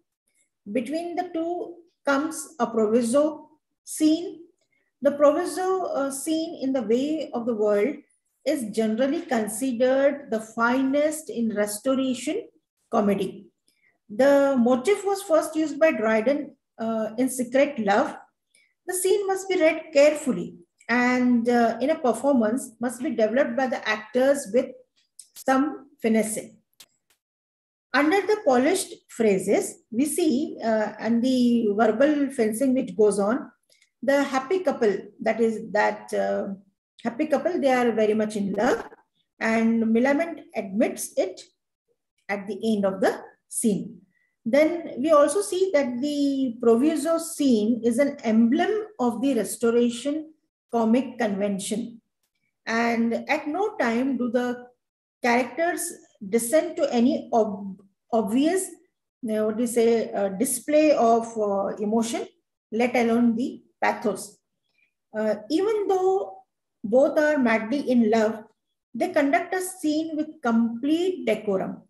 Between the two comes a proviso scene. The proviso uh, scene in the way of the world is generally considered the finest in restoration comedy. The motif was first used by Dryden uh, in Secret Love. The scene must be read carefully and uh, in a performance must be developed by the actors with some finesse. Under the polished phrases, we see, uh, and the verbal fencing which goes on, the happy couple, that is that uh, happy couple, they are very much in love and Millamant admits it at the end of the scene. Then we also see that the proviso scene is an emblem of the restoration comic convention. And at no time do the characters descend to any ob obvious, what do you say, uh, display of uh, emotion, let alone the pathos. Uh, even though both are madly in love, they conduct a scene with complete decorum.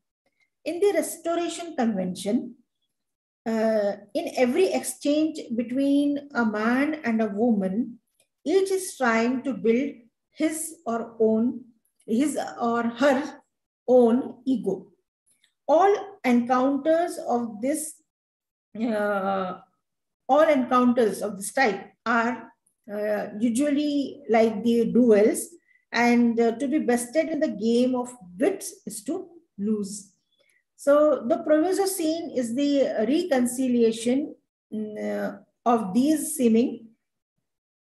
In the Restoration Convention, uh, in every exchange between a man and a woman, each is trying to build his or own, his or her own ego. All encounters of this, uh, all encounters of this type are uh, usually like the duels and uh, to be bested in the game of wits is to lose. So the proviso scene is the reconciliation mm, uh, of these seeming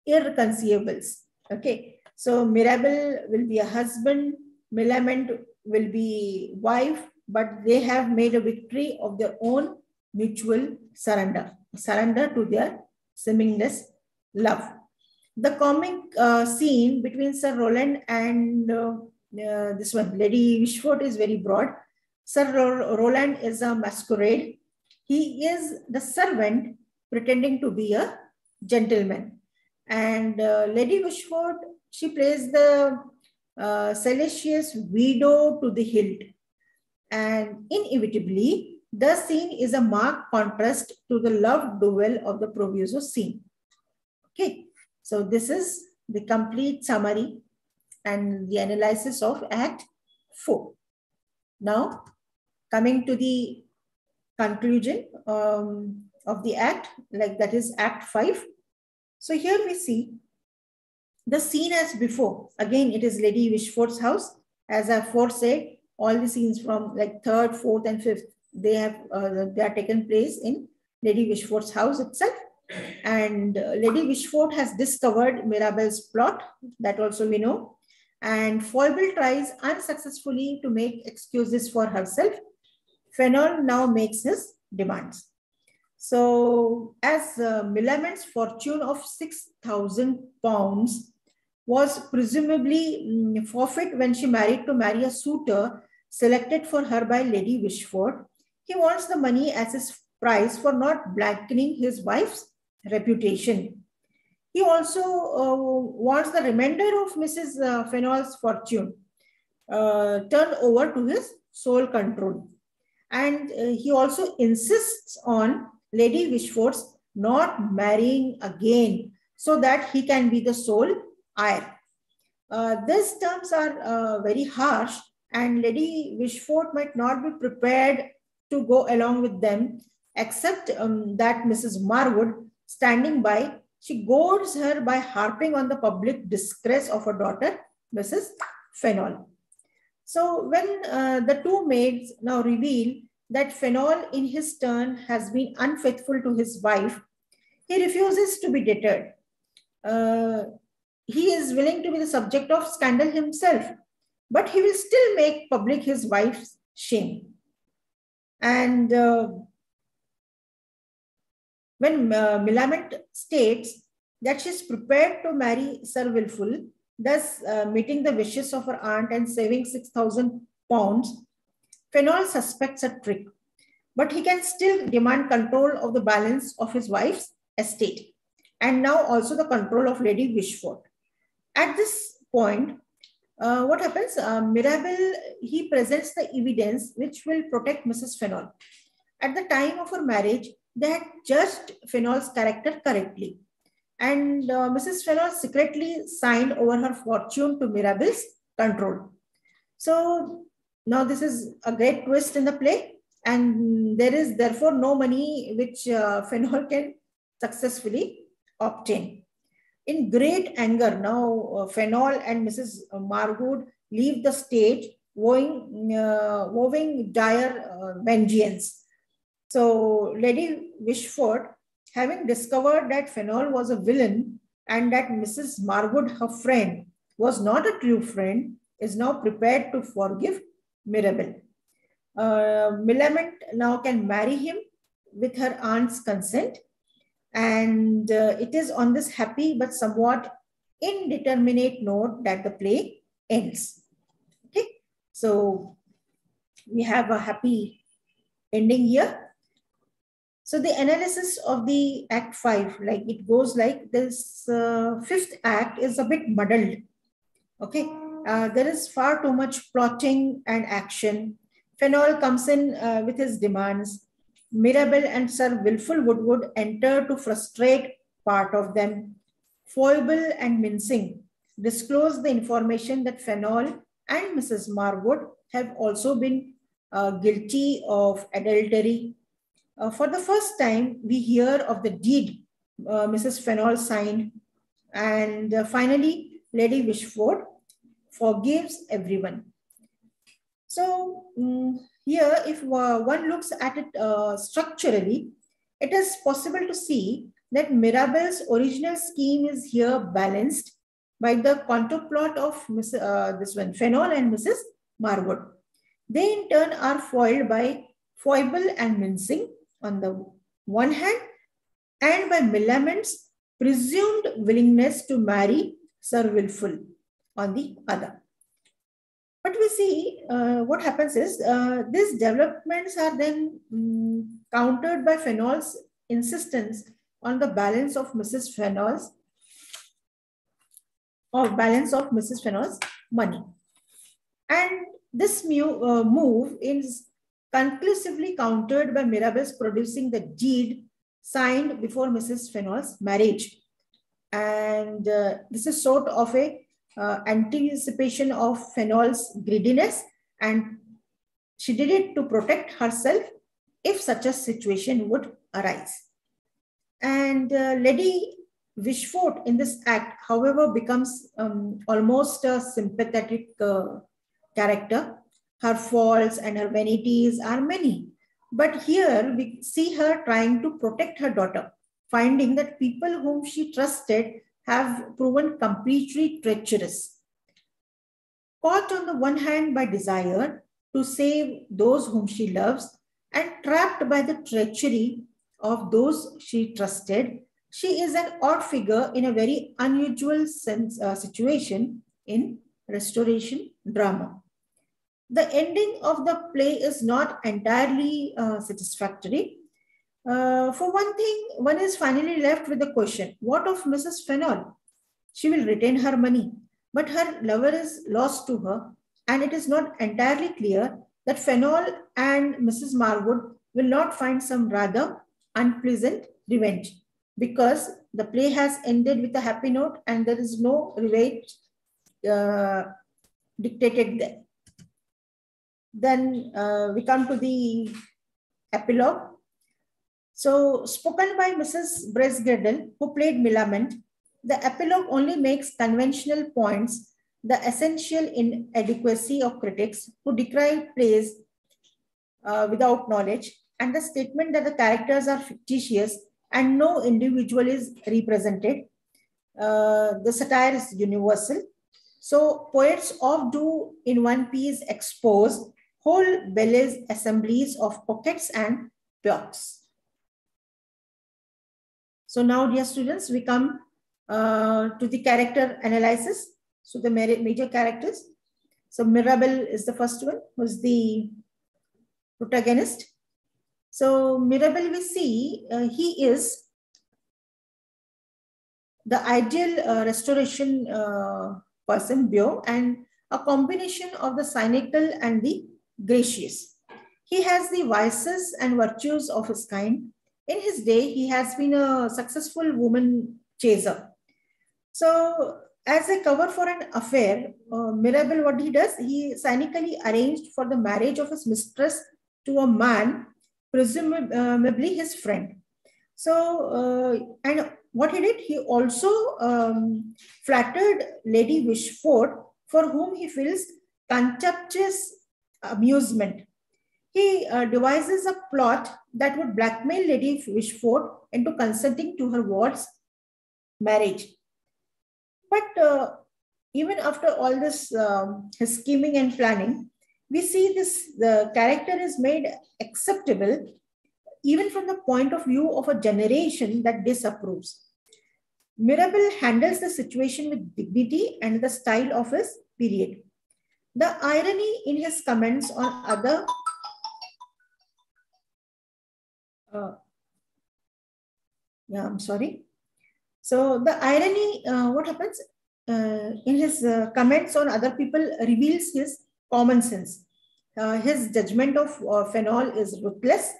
irreconcilable. Okay, so Mirabell will be a husband, Millamant will be wife, but they have made a victory of their own mutual surrender, surrender to their seamless love. The comic uh, scene between Sir Rowland and uh, uh, this one, Lady Wishfort, is very broad. Sir Ro Rowland is a masquerade. He is the servant pretending to be a gentleman. And uh, Lady Wishfort, she plays the uh, salacious widow to the hilt. And inevitably, the scene is a marked contrast to the love duel of the Proviso scene. Okay, so this is the complete summary and the analysis of Act 4. Now, coming to the conclusion um, of the Act, like that is Act 5. So here we see the scene as before. Again, it is Lady Wishfort's house. As I said, all the scenes from like third, fourth, and fifth, they have uh, they are taken place in Lady Wishfort's house itself. And uh, Lady Wishfort has discovered Mirabel's plot, that also we know. And Foible tries unsuccessfully to make excuses for herself. Fainall now makes his demands. So as uh, Millamant's fortune of 6,000 pounds was presumably mm, forfeit when she married to marry a suitor selected for her by Lady Wishfort. He wants the money as his price for not blackening his wife's reputation. He also uh, wants the remainder of Mrs. Uh, Fainall's fortune uh, turned over to his sole control. And uh, he also insists on Lady Wishfort's not marrying again so that he can be the sole heir. Uh, these terms are uh, very harsh and Lady Wishfort might not be prepared to go along with them except um, that Mrs. Marwood standing by, she goads her by harping on the public disgrace of her daughter, Mrs. Fainall. So when uh, the two maids now reveal that Fainall in his turn has been unfaithful to his wife, he refuses to be deterred. Uh, he is willing to be the subject of scandal himself, but he will still make public his wife's shame. And uh, when uh, states that she is prepared to marry Sir Wilful, thus uh, meeting the wishes of her aunt and saving 6,000 pounds, Fainall suspects a trick, but he can still demand control of the balance of his wife's estate and now also the control of Lady Wishfort. At this point, uh, what happens? Uh, Mirabell, he presents the evidence which will protect Mrs. Fainall. At the time of her marriage, they had judged Fainall's character correctly. And uh, Mrs. Fainall secretly signed over her fortune to Mirabel's control. So now this is a great twist in the play. And there is therefore no money which uh, Fainall can successfully obtain. In great anger, now uh, Fainall and Mrs. Marwood leave the stage, vowing, uh, dire uh, vengeance. So Lady Wishfort, having discovered that Fainall was a villain and that Mrs. Marwood, her friend, was not a true friend, is now prepared to forgive Mirabel. Uh, now can marry him with her aunt's consent and uh, it is on this happy but somewhat indeterminate note that the play ends. Okay, so we have a happy ending here. So the analysis of the act five, like it goes like this uh, fifth act is a bit muddled. Okay, uh, there is far too much plotting and action. Fainall comes in uh, with his demands. Mirabell and Sir Wilful Witwoud enter to frustrate part of them. Foible and Mincing disclose the information that Fainall and Mrs. Marwood have also been uh, guilty of adultery. Uh, for the first time, we hear of the deed uh, Mrs. Fainall signed. And uh, finally, Lady Wishfort forgives everyone. So, um, here, if uh, one looks at it uh, structurally, it is possible to see that Mirabel's original scheme is here balanced by the contour plot of uh, this one, Fainall and Mrs. Marwood. They in turn are foiled by foible and mincing on the one hand and by Millamant's presumed willingness to marry Sir Wilful on the other. But we see uh, what happens is uh, these developments are then um, countered by Fainall's insistence on the balance of Mrs. Fainall's or balance of Mrs. Fainall's money. And this mu uh, move is conclusively countered by Mirabell's producing the deed signed before Mrs. Fainall's marriage. And uh, this is sort of a uh, anticipation of Fainall's greediness and she did it to protect herself if such a situation would arise. And uh, Lady Wishfort in this act, however, becomes um, almost a sympathetic uh, character. Her faults and her vanities are many. But here we see her trying to protect her daughter, finding that people whom she trusted have proven completely treacherous. Caught on the one hand by desire to save those whom she loves and trapped by the treachery of those she trusted, she is an odd figure in a very unusual sense, uh, situation in restoration drama. the ending of the play is not entirely uh, satisfactory. Uh, for one thing, one is finally left with the question, what of Mrs. Fainall? She will retain her money, but her lover is lost to her, and it is not entirely clear that Fainall and Mrs. Marwood will not find some rather unpleasant revenge because the play has ended with a happy note and there is no revenge uh, dictated there. Then uh, we come to the epilogue. So spoken by Mrs. Bracegirdle, who played Millamant, the epilogue only makes conventional points, the essential inadequacy of critics who decry plays uh, without knowledge, and the statement that the characters are fictitious and no individual is represented. Uh, the satire is universal. So poets of do in one piece expose whole belles assemblies of pockets and blocks. So now, dear students, we come uh, to the character analysis. So the major characters. So Mirabel is the first one, who's the protagonist. So Mirabel, we see uh, he is the ideal uh, restoration uh, person, Beau, and a combination of the cynical and the gracious. He has the vices and virtues of his kind. In his day, he has been a successful woman chaser. So as a cover for an affair, uh, Mirabell, what he does, he cynically arranged for the marriage of his mistress to a man, presumably his friend. So, uh, and what he did, he also um, flattered Lady Wishfort, for whom he feels contemptuous amusement. He uh, devises a plot that would blackmail Lady Wishfort into consenting to her ward's marriage. But uh, even after all this, um, his scheming and planning, we see this, the character is made acceptable even from the point of view of a generation that disapproves. Mirabel handles the situation with dignity and the style of his period. The irony in his comments on other uh, yeah, I'm sorry. So the irony, uh, what happens uh, in his uh, comments on other people reveals his common sense. Uh, his judgment of uh, Fainall is ruthless,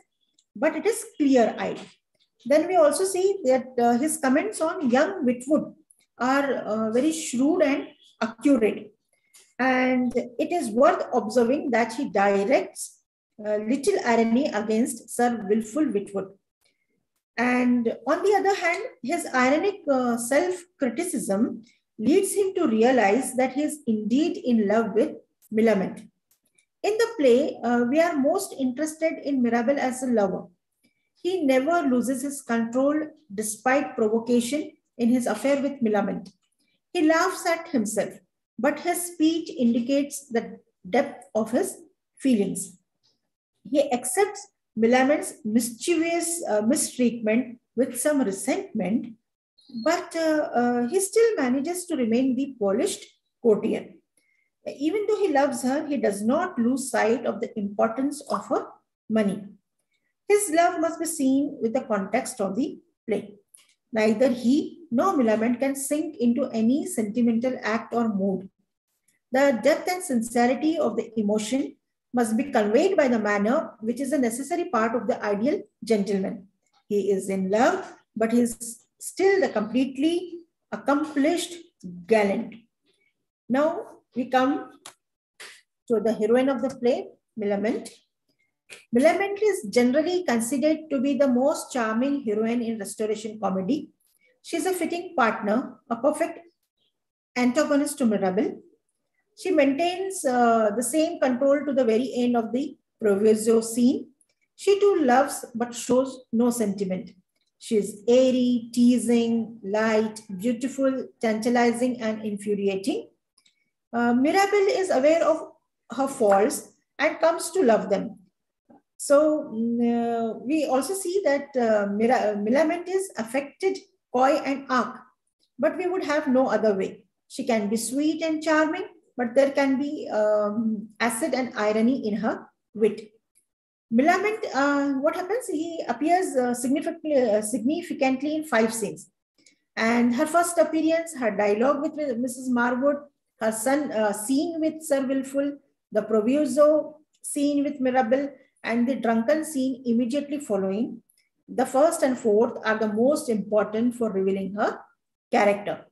but it is clear-eyed. Then we also see that his comments on young Witwoud are very shrewd and accurate. And it is worth observing that he directs uh, little irony against Sir Wilful Witwoud. And on the other hand, his ironic uh, self-criticism leads him to realize that he is indeed in love with Millamant. In the play, uh, we are most interested in Mirabel as a lover. He never loses his control despite provocation in his affair with Millamant. He laughs at himself but his speech indicates the depth of his feelings. He accepts Millamant's mischievous uh, mistreatment with some resentment, but uh, uh, he still manages to remain the polished courtier. Even though he loves her, he does not lose sight of the importance of her money. His love must be seen with the context of the play. Neither he nor Millamant can sink into any sentimental act or mood. The depth and sincerity of the emotion must be conveyed by the manner, which is a necessary part of the ideal gentleman. He is in love, but he is still the completely accomplished gallant. Now we come to the heroine of the play, Millamant. Millamant is generally considered to be the most charming heroine in restoration comedy. She is a fitting partner, a perfect antagonist to Mirabell. She maintains uh, the same control to the very end of the proviso scene. She too loves but shows no sentiment. She is airy, teasing, light, beautiful, tantalizing, and infuriating. Uh, Mirabell is aware of her faults and comes to love them. So mm, uh, we also see that uh, Millamant is affected, coy and arch, but we would have no other way. She can be sweet and charming, but there can be um, acid and irony in her wit. Millamant, uh, what happens? He appears uh, significantly, uh, significantly in five scenes. And her first appearance, her dialogue with Mrs. Marwood, her son uh, scene with Sir Wilful, the proviso scene with Mirabell, and the drunken scene immediately following. The first and fourth are the most important for revealing her character.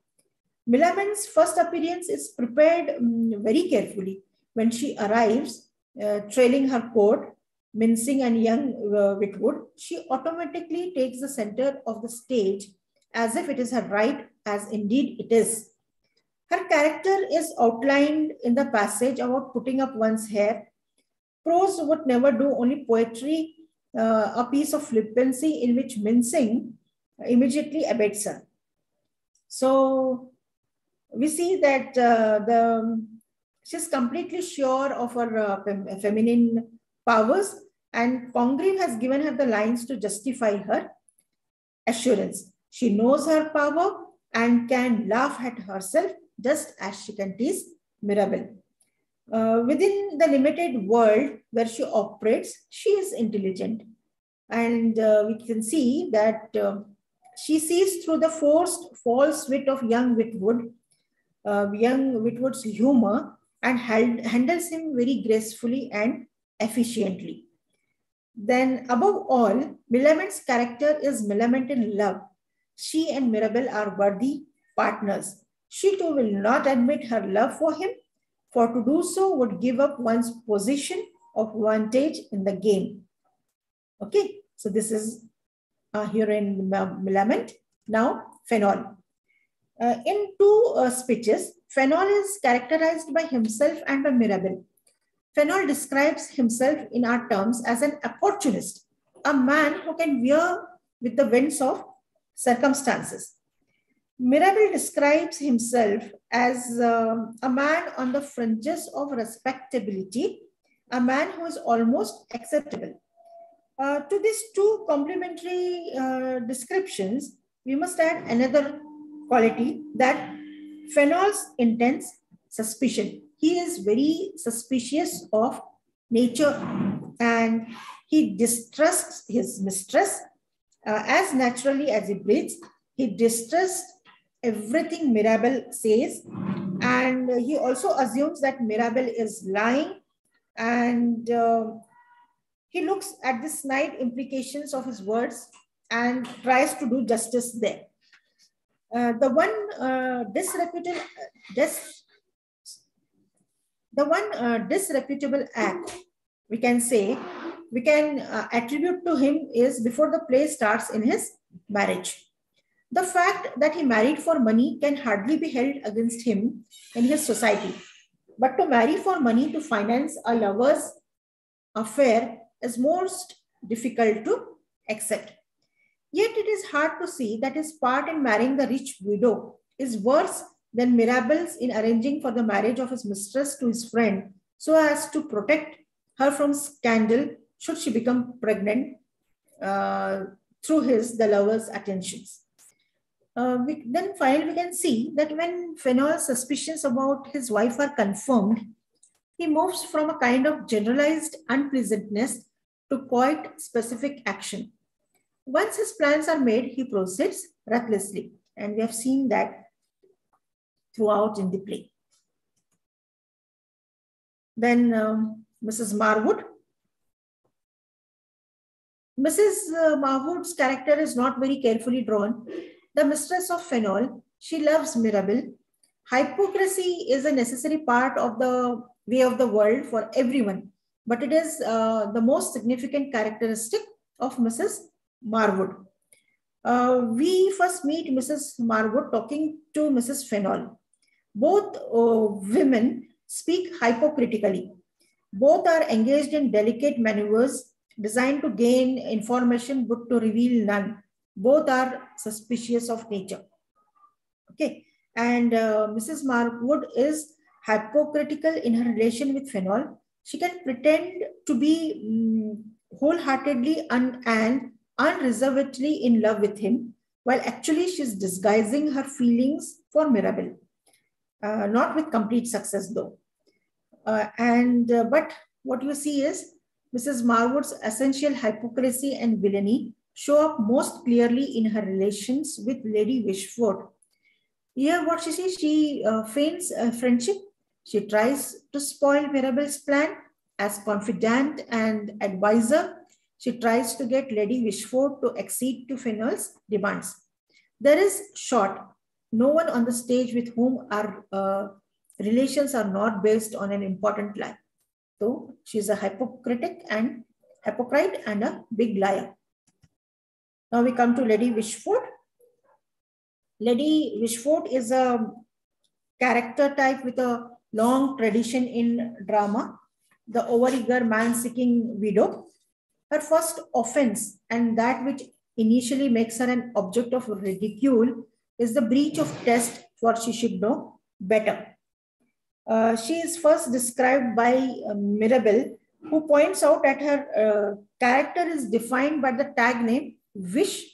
Millamant's first appearance is prepared um, very carefully. When she arrives, uh, trailing her coat, mincing and young uh, Witwoud, she automatically takes the center of the stage as if it is her right, as indeed it is. Her character is outlined in the passage about putting up one's hair. Prose would never do only poetry, uh, a piece of flippancy in which mincing immediately abates her. So we see that uh, the she's completely sure of her uh, fem feminine powers and Congreve has given her the lines to justify her assurance. She knows her power and can laugh at herself just as she can tease Mirabell. Uh, within the limited world where she operates, she is intelligent. And uh, we can see that uh, she sees through the forced false wit of young Witwoud, uh, young Witwoud's humor, and handles him very gracefully and efficiently. Then above all, Millamant's character is Millamant in love she and Mirabell are worthy partners. She too will not admit her love for him, for to do so would give up one's position of vantage in the game. Okay, so this is uh, here in Millamant. Now, Fainall. Uh, in two uh, speeches, Fainall is characterized by himself and by Mirabell. Fainall describes himself in our terms as an opportunist, a man who can veer with the winds of circumstances. Mirabell describes himself as uh, a man on the fringes of respectability, a man who is almost acceptable. Uh, to these two complementary uh, descriptions, we must add another quality that Fainall's intense suspicion. He is very suspicious of nature and he distrusts his mistress uh, as naturally as he breathes. He distrusts everything Mirabell says. And he also assumes that Mirabell is lying. And uh, he looks at the snide implications of his words and tries to do justice there. Uh, the one uh, disreputable, dis, the one uh, disreputable act, we can say, we can uh, attribute to him is before the play starts in his marriage. The fact that he married for money can hardly be held against him in his society. But to marry for money to finance a lover's affair is most difficult to accept. Yet it is hard to see that his part in marrying the rich widow is worse than Mirabell's in arranging for the marriage of his mistress to his friend so as to protect her from scandal should she become pregnant uh, through his, the lover's attentions. Uh, we, then finally we can see that when Fainall's suspicions about his wife are confirmed, he moves from a kind of generalized unpleasantness to quite specific action. Once his plans are made, he proceeds recklessly. And we have seen that throughout in the play. Then um, Mrs. Marwood Mrs. Uh, Marwood's character is not very carefully drawn. The mistress of Fainall, she loves Mirabell. Hypocrisy is a necessary part of the way of the world for everyone, but it is uh, the most significant characteristic of Mrs. Marwood. Uh, we first meet Mrs. Marwood talking to Mrs. Fainall. Both uh, women speak hypocritically. Both are engaged in delicate maneuvers designed to gain information but to reveal none. Both are suspicious of nature. Okay. And uh, Mrs. Marwood is hypocritical in her relation with Fainall. She can pretend to be um, wholeheartedly un and unreservedly in love with him, while actually she's disguising her feelings for Mirabell. uh, not with complete success though. Uh, and uh, but what you see is Mrs. Marwood's essential hypocrisy and villainy show up most clearly in her relations with Lady Wishfort. Here, what she says, she uh, feigns a friendship. She tries to spoil Mirabell's plan as confidant and advisor. She tries to get Lady Wishfort to accede to Fainall's demands. There is short, no one on the stage with whom our uh, relations are not based on an important lie. So she's a hypocritic and hypocrite and a big liar. Now we come to Lady Wishfort. Lady Wishfort is a character type with a long tradition in drama, the overeager man-seeking widow. Her first offense and that which initially makes her an object of ridicule is the breach of test for she should know better. Uh, she is first described by uh, Mirabell, who points out that her uh, character is defined by the tag name Wish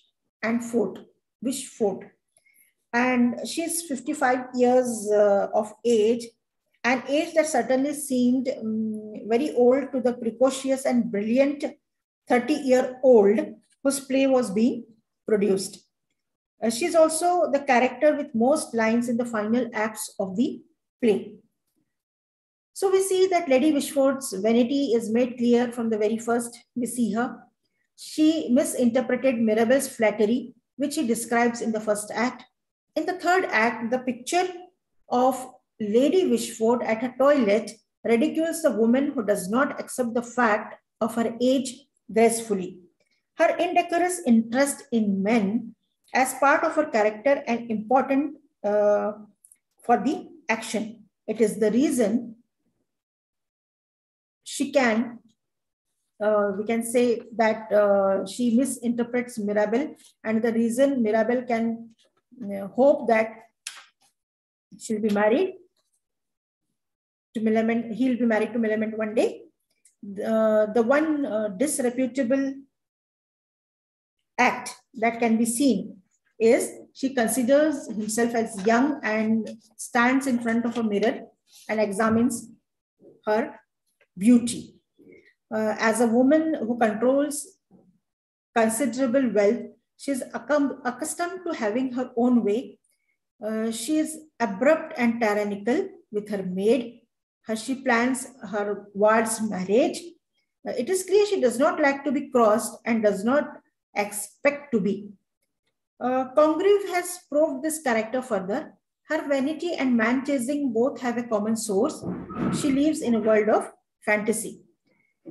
and Fort, Wish Fort. And she's 55 years uh, of age, an age that certainly seemed um, very old to the precocious and brilliant 30 year old whose play was being produced. Uh, she's also the character with most lines in the final acts of the play. So we see that Lady Wishfort's vanity is made clear from the very first we see her she misinterpreted Mirabell's flattery, which he describes in the first act. In the third act, the picture of Lady Wishfort at her toilet ridicules the woman who does not accept the fact of her age gracefully. Her indecorous interest in men as part of her character and important uh, for the action. It is the reason she can uh, we can say that uh, she misinterprets Mirabell and the reason Mirabell can uh, hope that she'll be married to Millamant, he'll be married to Millamant one day. Uh, the one uh, disreputable act that can be seen is she considers himself as young and stands in front of a mirror and examines her beauty uh, as a woman who controls considerable wealth, she's accustomed to having her own way. Uh, she is abrupt and tyrannical with her maid. Her, she plans her ward's marriage. Uh, it is clear she does not like to be crossed and does not expect to be. Uh, Congreve has proved this character further. Her vanity and man chasing both have a common source. She lives in a world of fantasy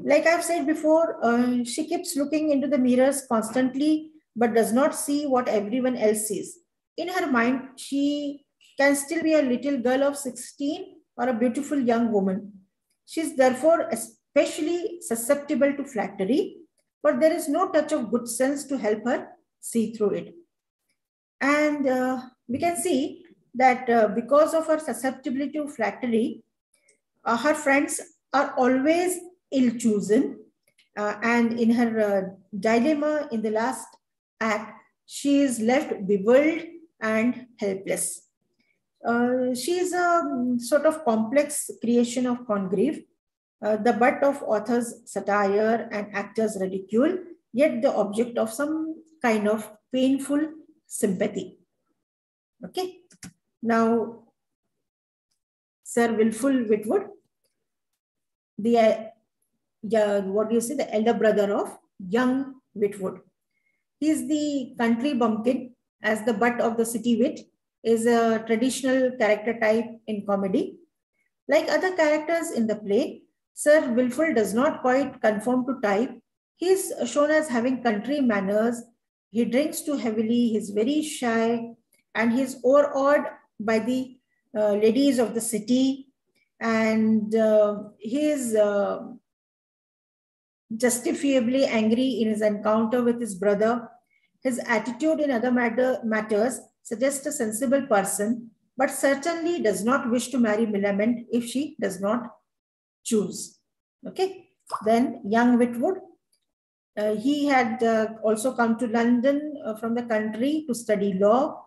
like I've said before, uh, she keeps looking into the mirrors constantly, but does not see what everyone else sees. In her mind, she can still be a little girl of 16 or a beautiful young woman. She is therefore especially susceptible to flattery, but there is no touch of good sense to help her see through it. And uh, we can see that uh, because of her susceptibility to flattery, uh, her friends are always ill-chosen. Uh, and in her uh, dilemma in the last act, she is left bewildered and helpless. Uh, she is a um, sort of complex creation of Congreve, uh, the butt of authors' satire and actors' ridicule, yet the object of some kind of painful sympathy. Okay. Now, Sir Wilful Witwoud, the uh, what do you say, the elder brother of young Witwoud. He is the country bumpkin as the butt of the city wit, is a traditional character type in comedy. Like other characters in the play, Sir Wilful does not quite conform to type. He is shown as having country manners. He drinks too heavily. He's very shy and he's overawed by the uh, ladies of the city. And uh, he is uh, justifiably angry in his encounter with his brother. His attitude in other matter, matters suggests a sensible person, but certainly does not wish to marry Millamant if she does not choose. Okay. Then young Witwoud, uh, he had uh, also come to London uh, from the country to study law.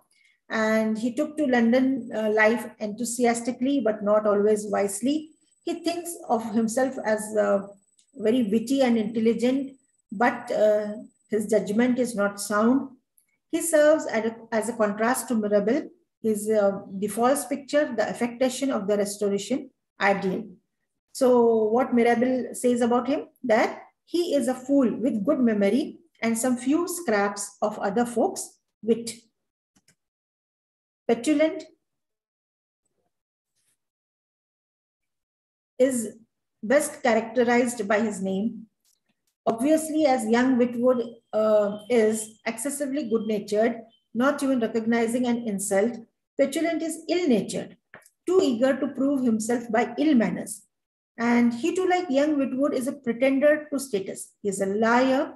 and he took to London uh, life enthusiastically, but not always wisely. He thinks of himself as uh, very witty and intelligent, but uh, his judgment is not sound. He serves as a, as a contrast to Mirabell, his uh, the false picture, the affectation of the restoration ideal. So what Mirabell says about him, that he is a fool with good memory and some few scraps of other folks' wit petulant is best characterized by his name. Obviously, as young Witwoud uh, is excessively good-natured, not even recognizing an insult, petulant is ill-natured, too eager to prove himself by ill manners. And he too, like young Witwoud, is a pretender to status. He is a liar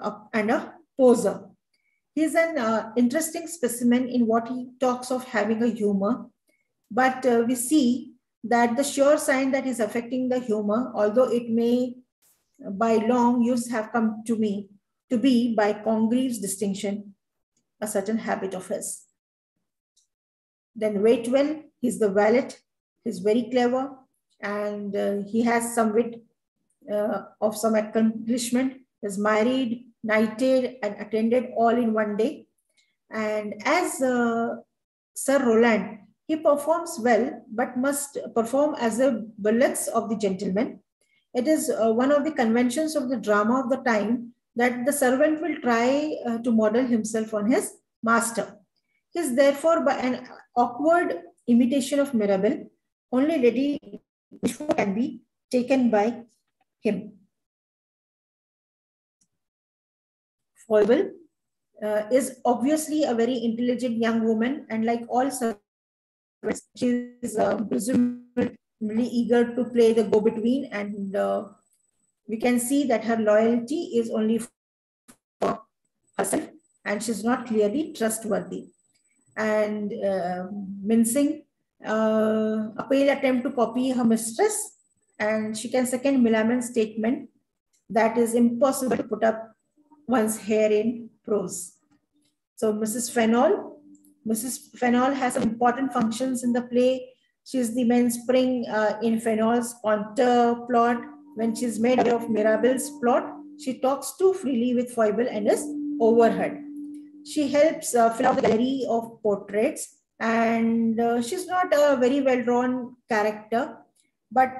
uh, and a poser. He's an uh, interesting specimen in what he talks of having a humor. But uh, we see that the sure sign that is affecting the humor, although it may by long use have come to me to be by Congreve's distinction, a certain habit of his. Then wait Waitwell, he's the valet, he's very clever, and uh, he has some wit uh, of some accomplishment, is married, knighted and attended all in one day. And as uh, Sir Rowland, he performs well, but must perform as a bullocks of the gentleman. It is uh, one of the conventions of the drama of the time that the servant will try uh, to model himself on his master. He is therefore by an awkward imitation of Mirabell, only Lady can be taken by him. Foible uh, is obviously a very intelligent young woman, and like all servants, she is uh, presumably eager to play the go-between, and uh, we can see that her loyalty is only for herself, and she's not clearly trustworthy. And uh, Mincing, uh, a pale attempt to copy her mistress, and she can second Millamant's statement that is impossible to put up one's hair in prose. So Mrs. Fainall, Mrs. Fainall has important functions in the play. She's the mainspring uh, in Fainall's counter plot. When she's made of Mirabell's plot, she talks too freely with Foible and is overheard. She helps uh, fill out the gallery of portraits and uh, she's not a very well-drawn character, but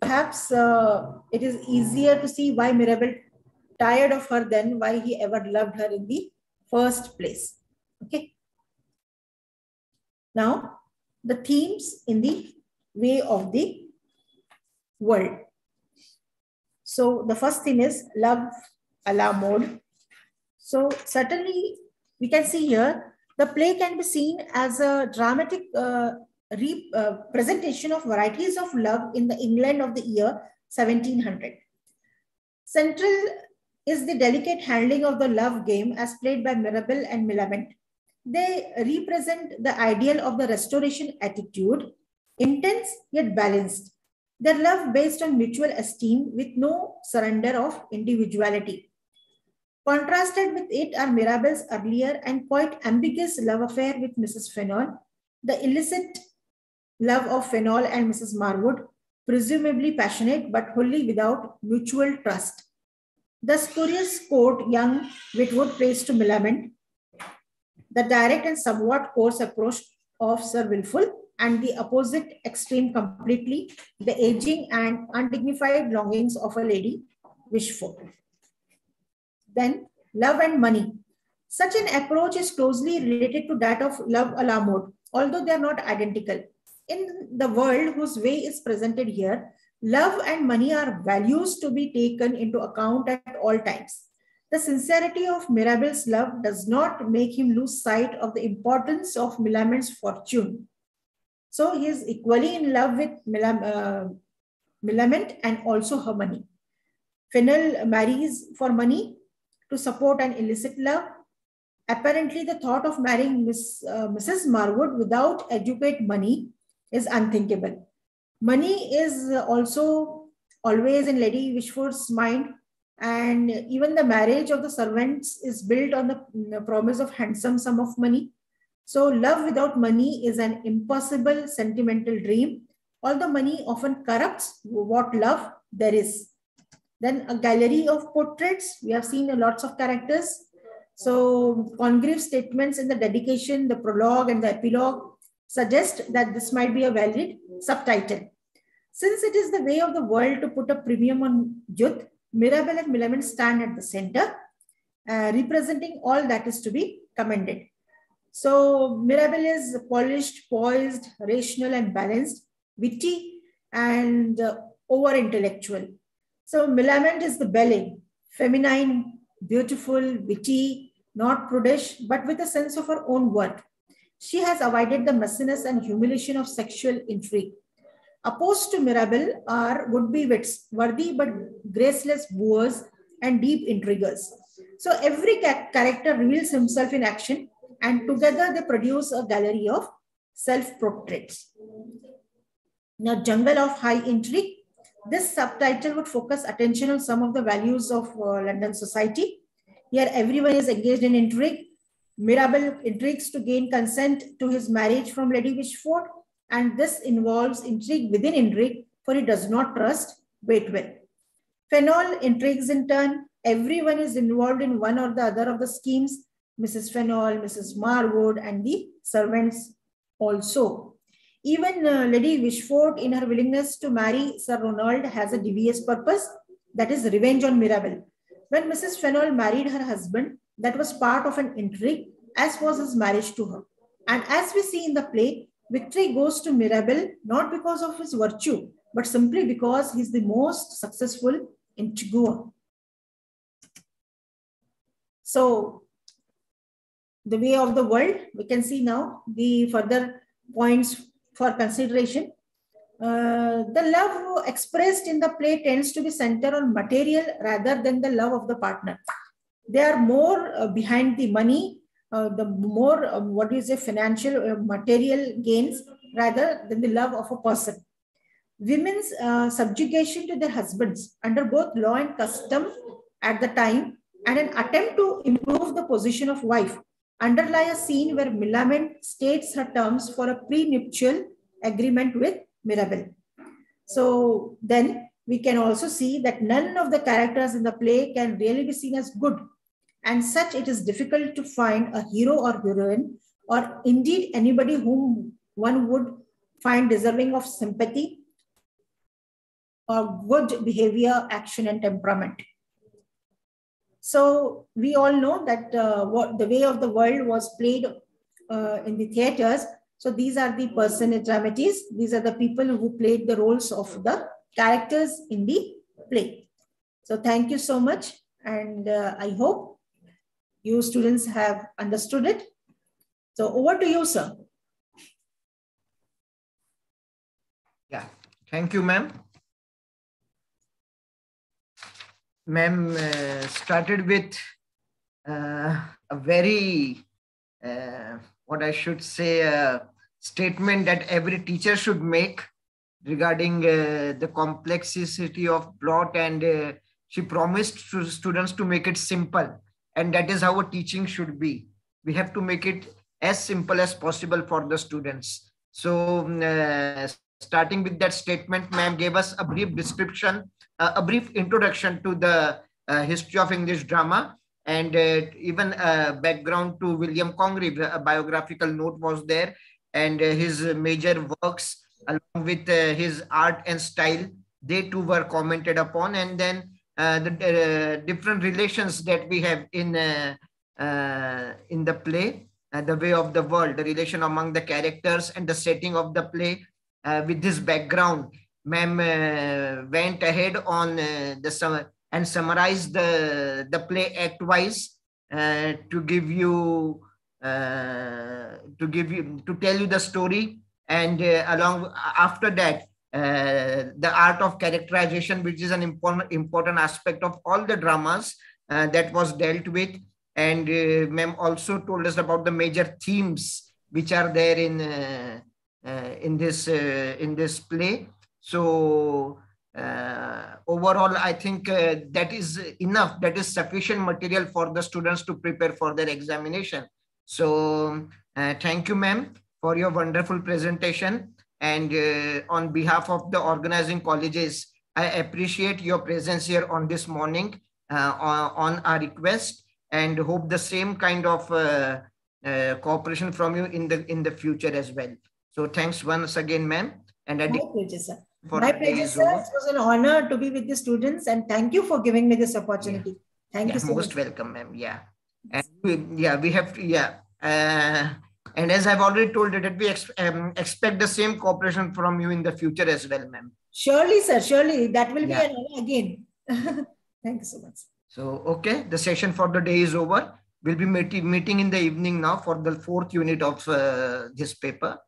perhaps uh, it is easier to see why Mirabell tired of her than why he ever loved her in the first place. Okay. Now, the themes in the way of the world. So the first theme is love a la mode. So certainly we can see here, the play can be seen as a dramatic uh, representation uh, of varieties of love in the England of the year 1700. Central is the delicate handling of the love game as played by Mirabell and Millamant. They represent the ideal of the restoration attitude, intense yet balanced. Their love based on mutual esteem with no surrender of individuality. Contrasted with it are Mirabell's earlier and quite ambiguous love affair with Mrs. Fainall, the illicit love of Fainall and Mrs. Marwood, presumably passionate but wholly without mutual trust. The spurious court young Witwoud plays to Millamant, the direct and somewhat coarse approach of Sir Wilful, and the opposite extreme completely, the aging and undignified longings of a lady Wishfort. Then love and money. Such an approach is closely related to that of love a mode, although they are not identical. In the world whose way is presented here, Love and money are values to be taken into account at all times. The sincerity of Mirabell's love does not make him lose sight of the importance of Millamant's fortune. So he is equally in love with Milam, uh, Millamant and also her money. Fainall marries for money to support an illicit love. Apparently, the thought of marrying Miss, uh, Mrs. Marwood without adequate money is unthinkable. Money is also always in Lady Wishfort's mind, and even the marriage of the servants is built on the, mm, the promise of handsome sum of money. So love without money is an impossible sentimental dream. Although money often corrupts what love there is. Then a gallery of portraits. We have seen lots of characters. So Congreve statements in the dedication, the prologue and the epilogue suggest that this might be a valid subtitle. Since it is the way of the world to put a premium on youth, Mirabell and Millamant stand at the center, uh, representing all that is to be commended. So Mirabell is polished, poised, rational and balanced, witty and uh, over-intellectual. So Millamant is the belly, feminine, beautiful, witty, not prudish, but with a sense of her own worth. She has avoided the messiness and humiliation of sexual intrigue. Opposed to Mirabell are would-be wits, worthy but graceless wooers and deep intriguers. So every character reveals himself in action and together they produce a gallery of self-portraits. Now, Jungle of High Intrigue. This subtitle would focus attention on some of the values of uh, London society. Here, everyone is engaged in intrigue. Mirabell intrigues to gain consent to his marriage from Lady Wishfort, and this involves intrigue within intrigue, for he does not trust Waitwell. Fainall intrigues in turn. Everyone is involved in one or the other of the schemes. Mrs. Fainall, Mrs. Marwood, and the servants also. Even uh, Lady Wishfort, in her willingness to marry Sir Rowland, has a devious purpose, that is revenge on Mirabell. When Mrs. Fainall married her husband, that was part of an intrigue, as was his marriage to her. And as we see in the play, victory goes to Mirabell not because of his virtue, but simply because he's the most successful intriguer. So, the way of the world, we can see now the further points for consideration. Uh, the love expressed in the play tends to be centered on material rather than the love of the partner. They are more uh, behind the money, uh, the more, um, what is a financial uh, material gains rather than the love of a person. Women's uh, subjugation to their husbands under both law and custom at the time and an attempt to improve the position of wife underlie a scene where Millamant states her terms for a prenuptial agreement with Mirabell. So then we can also see that none of the characters in the play can really be seen as good. And such it is difficult to find a hero or heroine or indeed anybody whom one would find deserving of sympathy or good behavior, action and temperament. So we all know that uh, what the way of the world was played uh, in the theaters. So these are the personage dramatis. These are the people who played the roles of the characters in the play. So thank you so much. And uh, I hope you students have understood it. So over to you, sir.
Yeah, thank you, ma'am. ma'am uh, started with uh, a very, uh, what I should say, a statement that every teacher should make regarding uh, the complexity of plot and uh, she promised to students to make it simple and that is how a teaching should be we have to make it as simple as possible for the students so uh, starting with that statement ma'am gave us a brief description uh, a brief introduction to the uh, history of English drama and uh, even a background to William Congreve. A biographical note was there and his major works along with his art and style, they too were commented upon. And then the different relations that we have in, in the play, the way of the world, the relation among the characters and the setting of the play uh, with this background. Ma'am uh, went ahead on uh, the summer and summarized the the play act wise uh, to give you uh, to give you to tell you the story. And uh, along after that uh, the art of characterization which is an important important aspect of all the dramas that was dealt with and ma'am also told us about the major themes which are there in in this in this play so uh, overall, I think uh, that is enough. That is sufficient material for the students to prepare for their examination. So Uh, thank you, ma'am, for your wonderful presentation. And uh, on behalf of the organizing colleges, I appreciate your presence here on this morning uh, on, on, our request and hope the same kind of uh, uh, cooperation from you in the in the future as well. So thanks once again, ma'am.
And I My pleasure, sir. My pleasure, sir. It was an honor to be with the students and thank you for giving me this opportunity. Yeah. Thank
yeah,
you so
most much. welcome, ma'am. Yeah. And we, yeah, we have to, yeah. Uh, and as I've already told you that we ex um, expect the same cooperation from you in the future as well, ma'am.
Surely, sir. Surely. That will yeah. be an honor again. [LAUGHS] Thank you so much.
So, okay. The session for the day is over. We'll be meeting, meeting in the evening now for the fourth unit of uh, this paper.